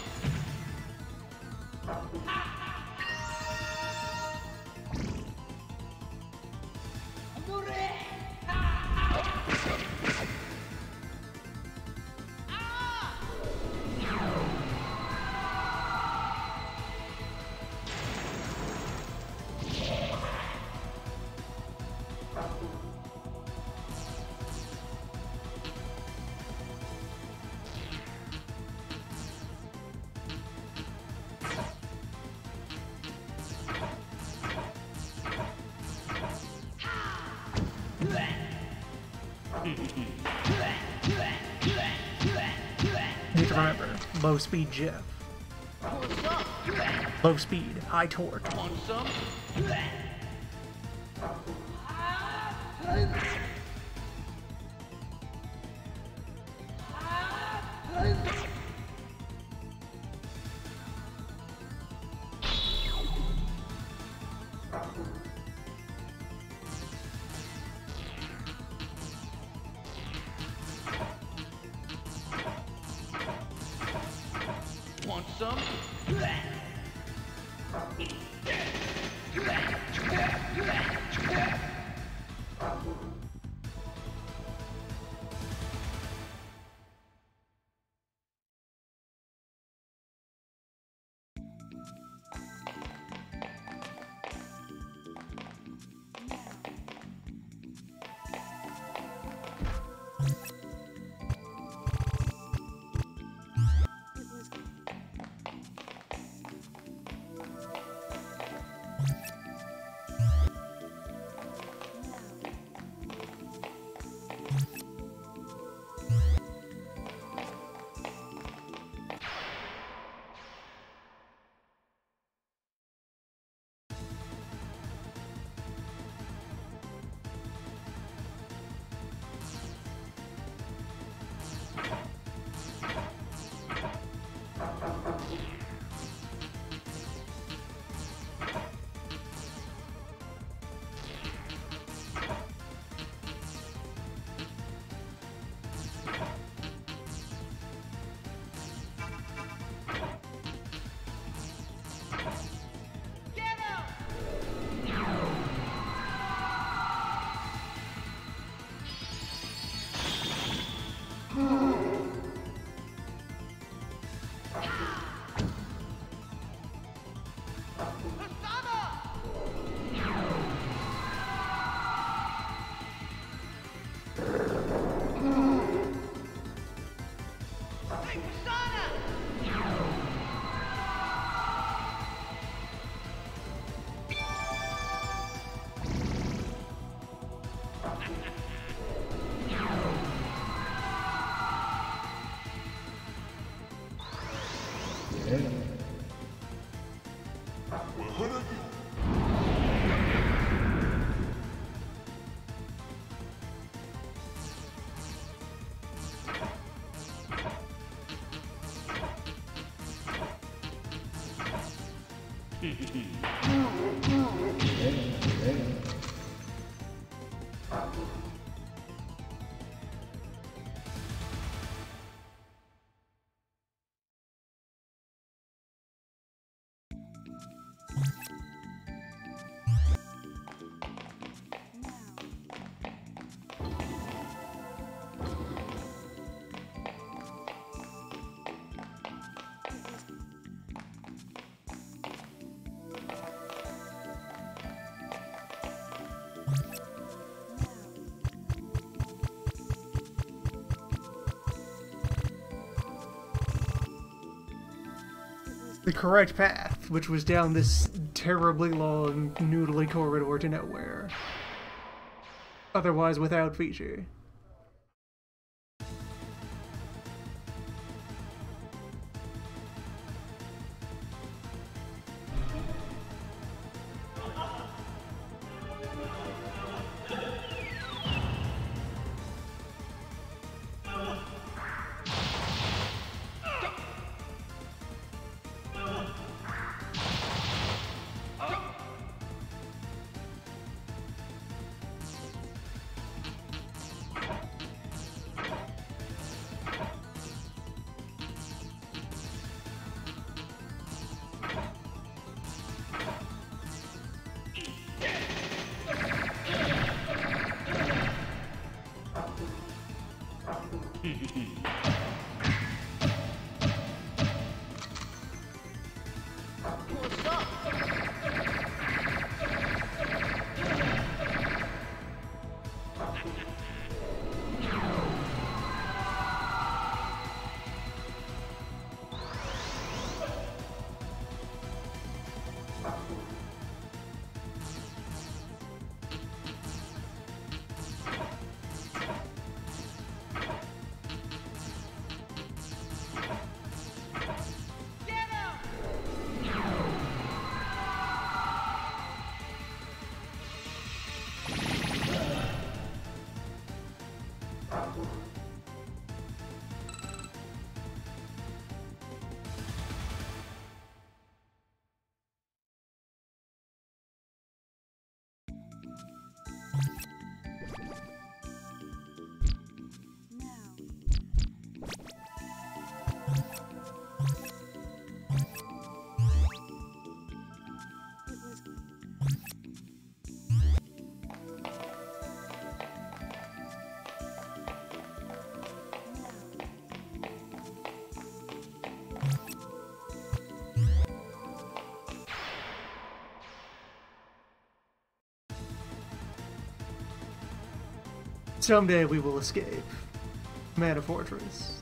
Low speed Jeff. Low speed, high torque. Correct path, which was down this terribly long, noodly corridor to nowhere. Otherwise, without feature. Someday we will escape. Mana Fortress.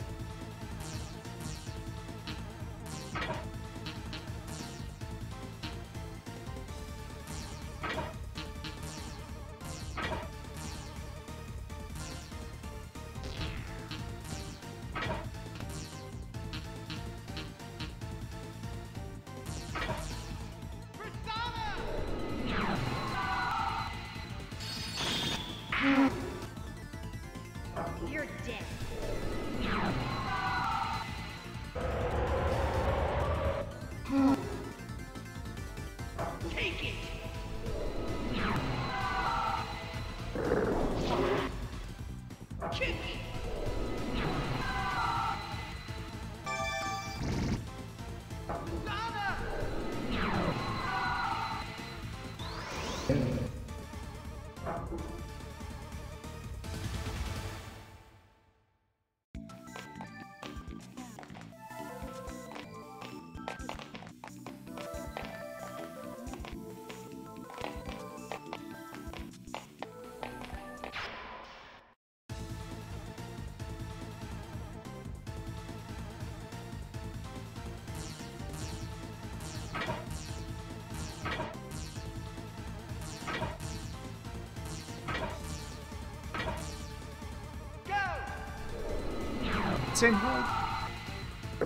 Same fight.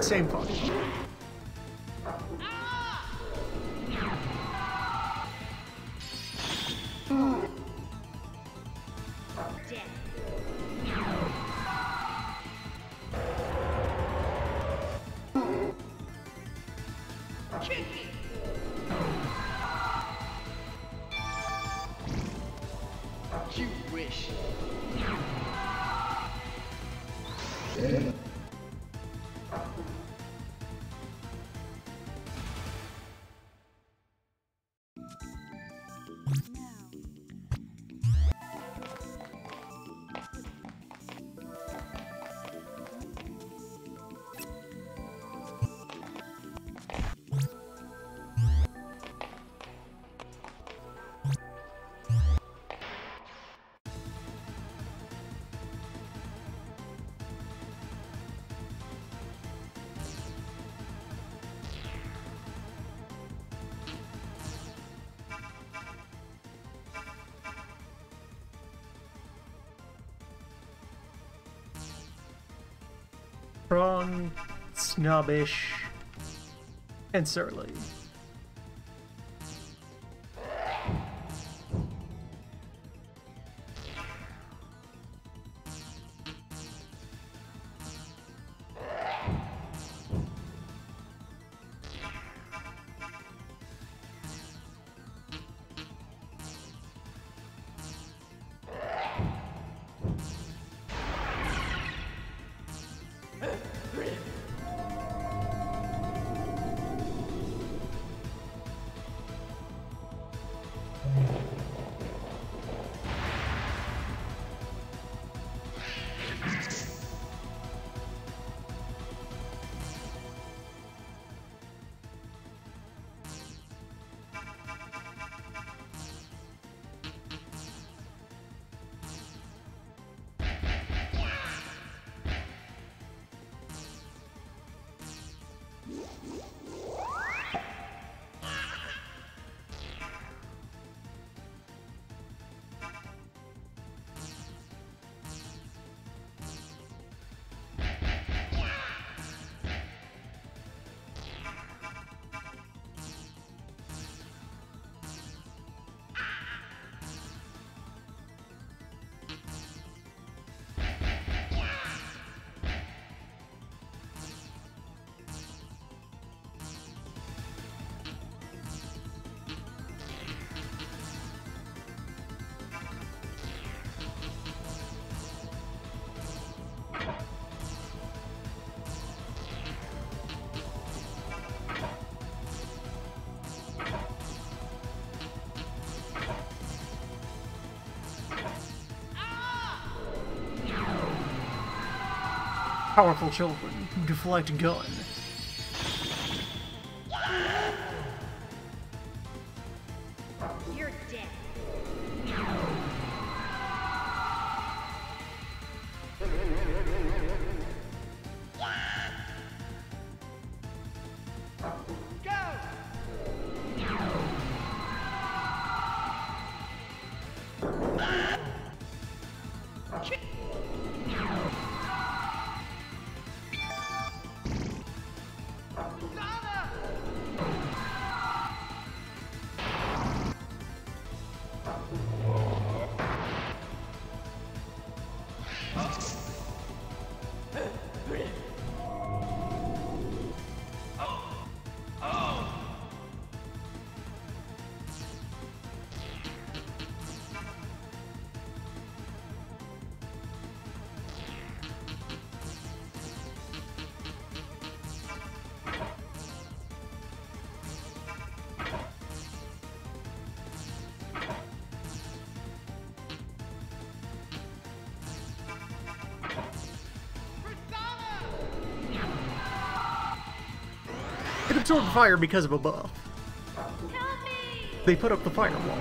Same fight. Snobbish, and surly. Powerful children. Who deflect a It absorbed fire because of a buff. They put up the firewall.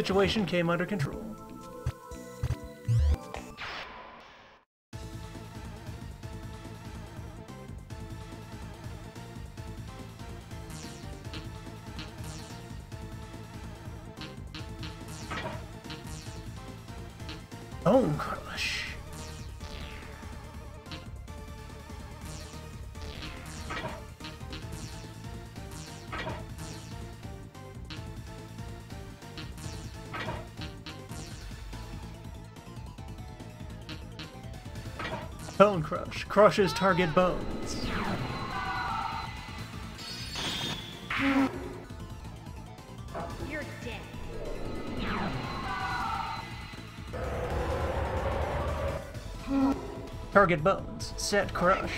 Situation came under control. Bone Crush crushes target bones. You're dead. Target bones. Set crush.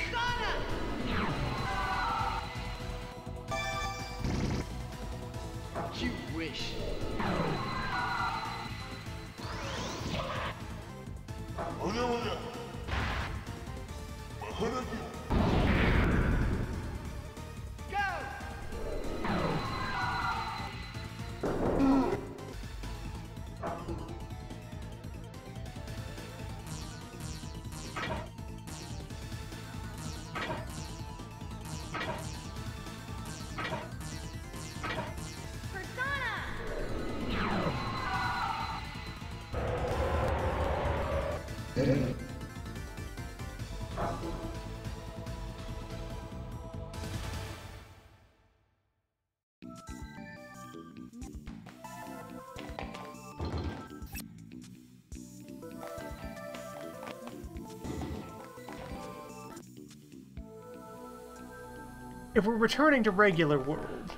If we're returning to regular world,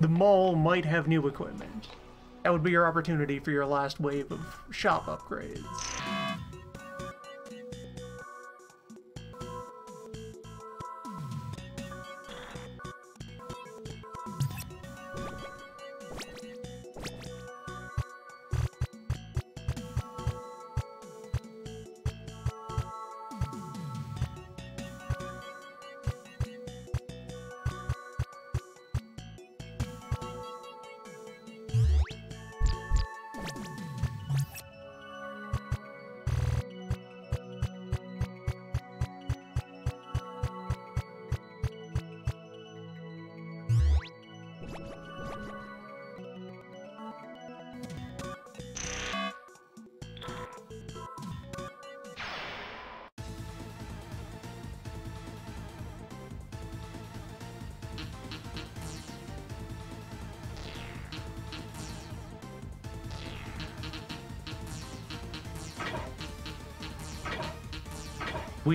the mall might have new equipment. That would be your opportunity for your last wave of shop upgrades.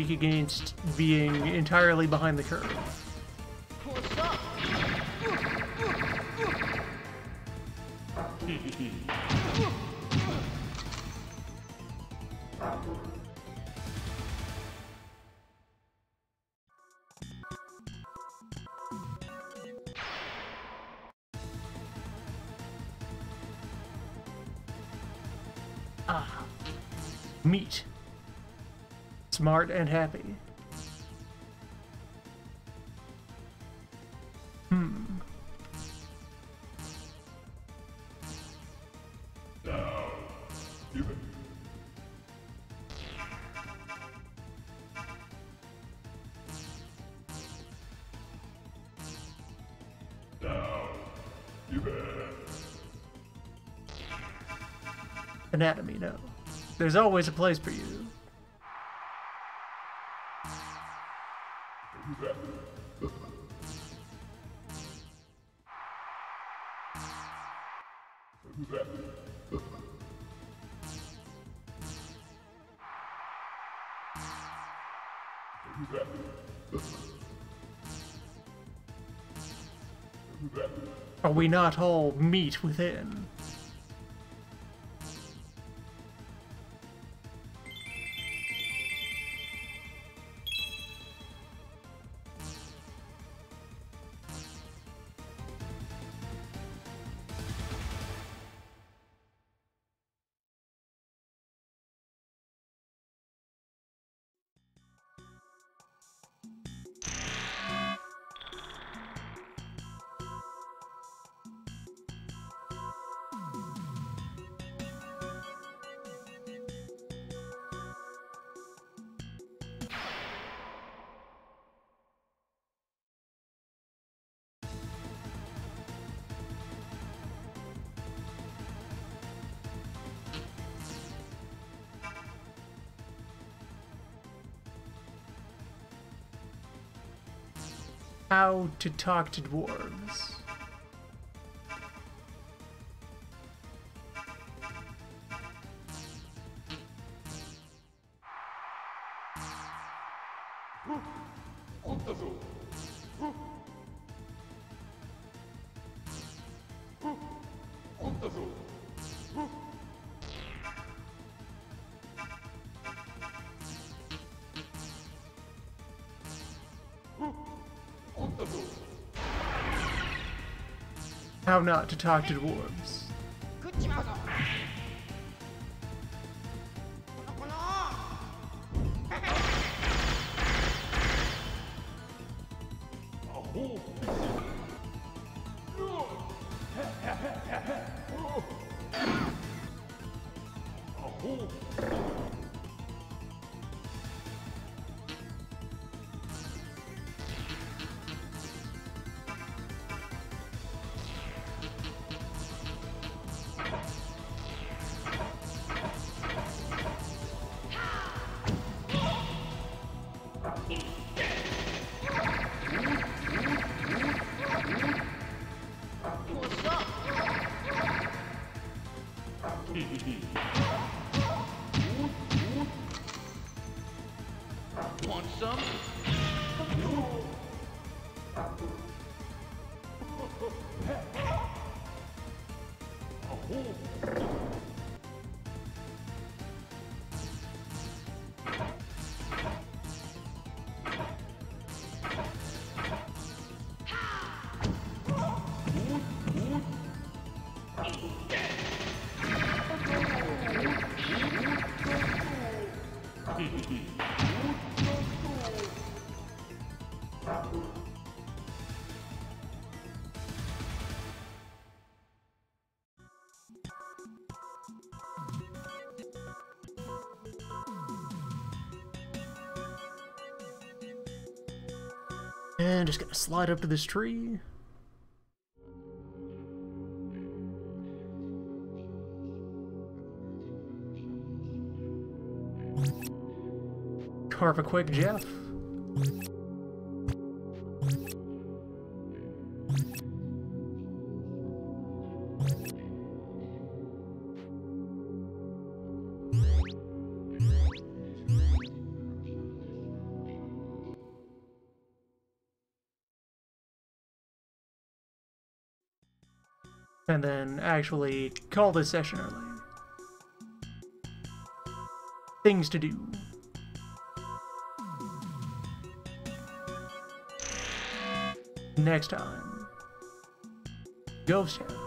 Against being entirely behind the curve. Smart and happy. Hmm. Anatomy, no. There's always a place for you. We not all meet within? How to talk to dwarves. How not to talk to dwarves. Just gonna slide up to this tree. Carve a quick Jeff. And then actually call this session early. Things to do. Next time. Ghost Town.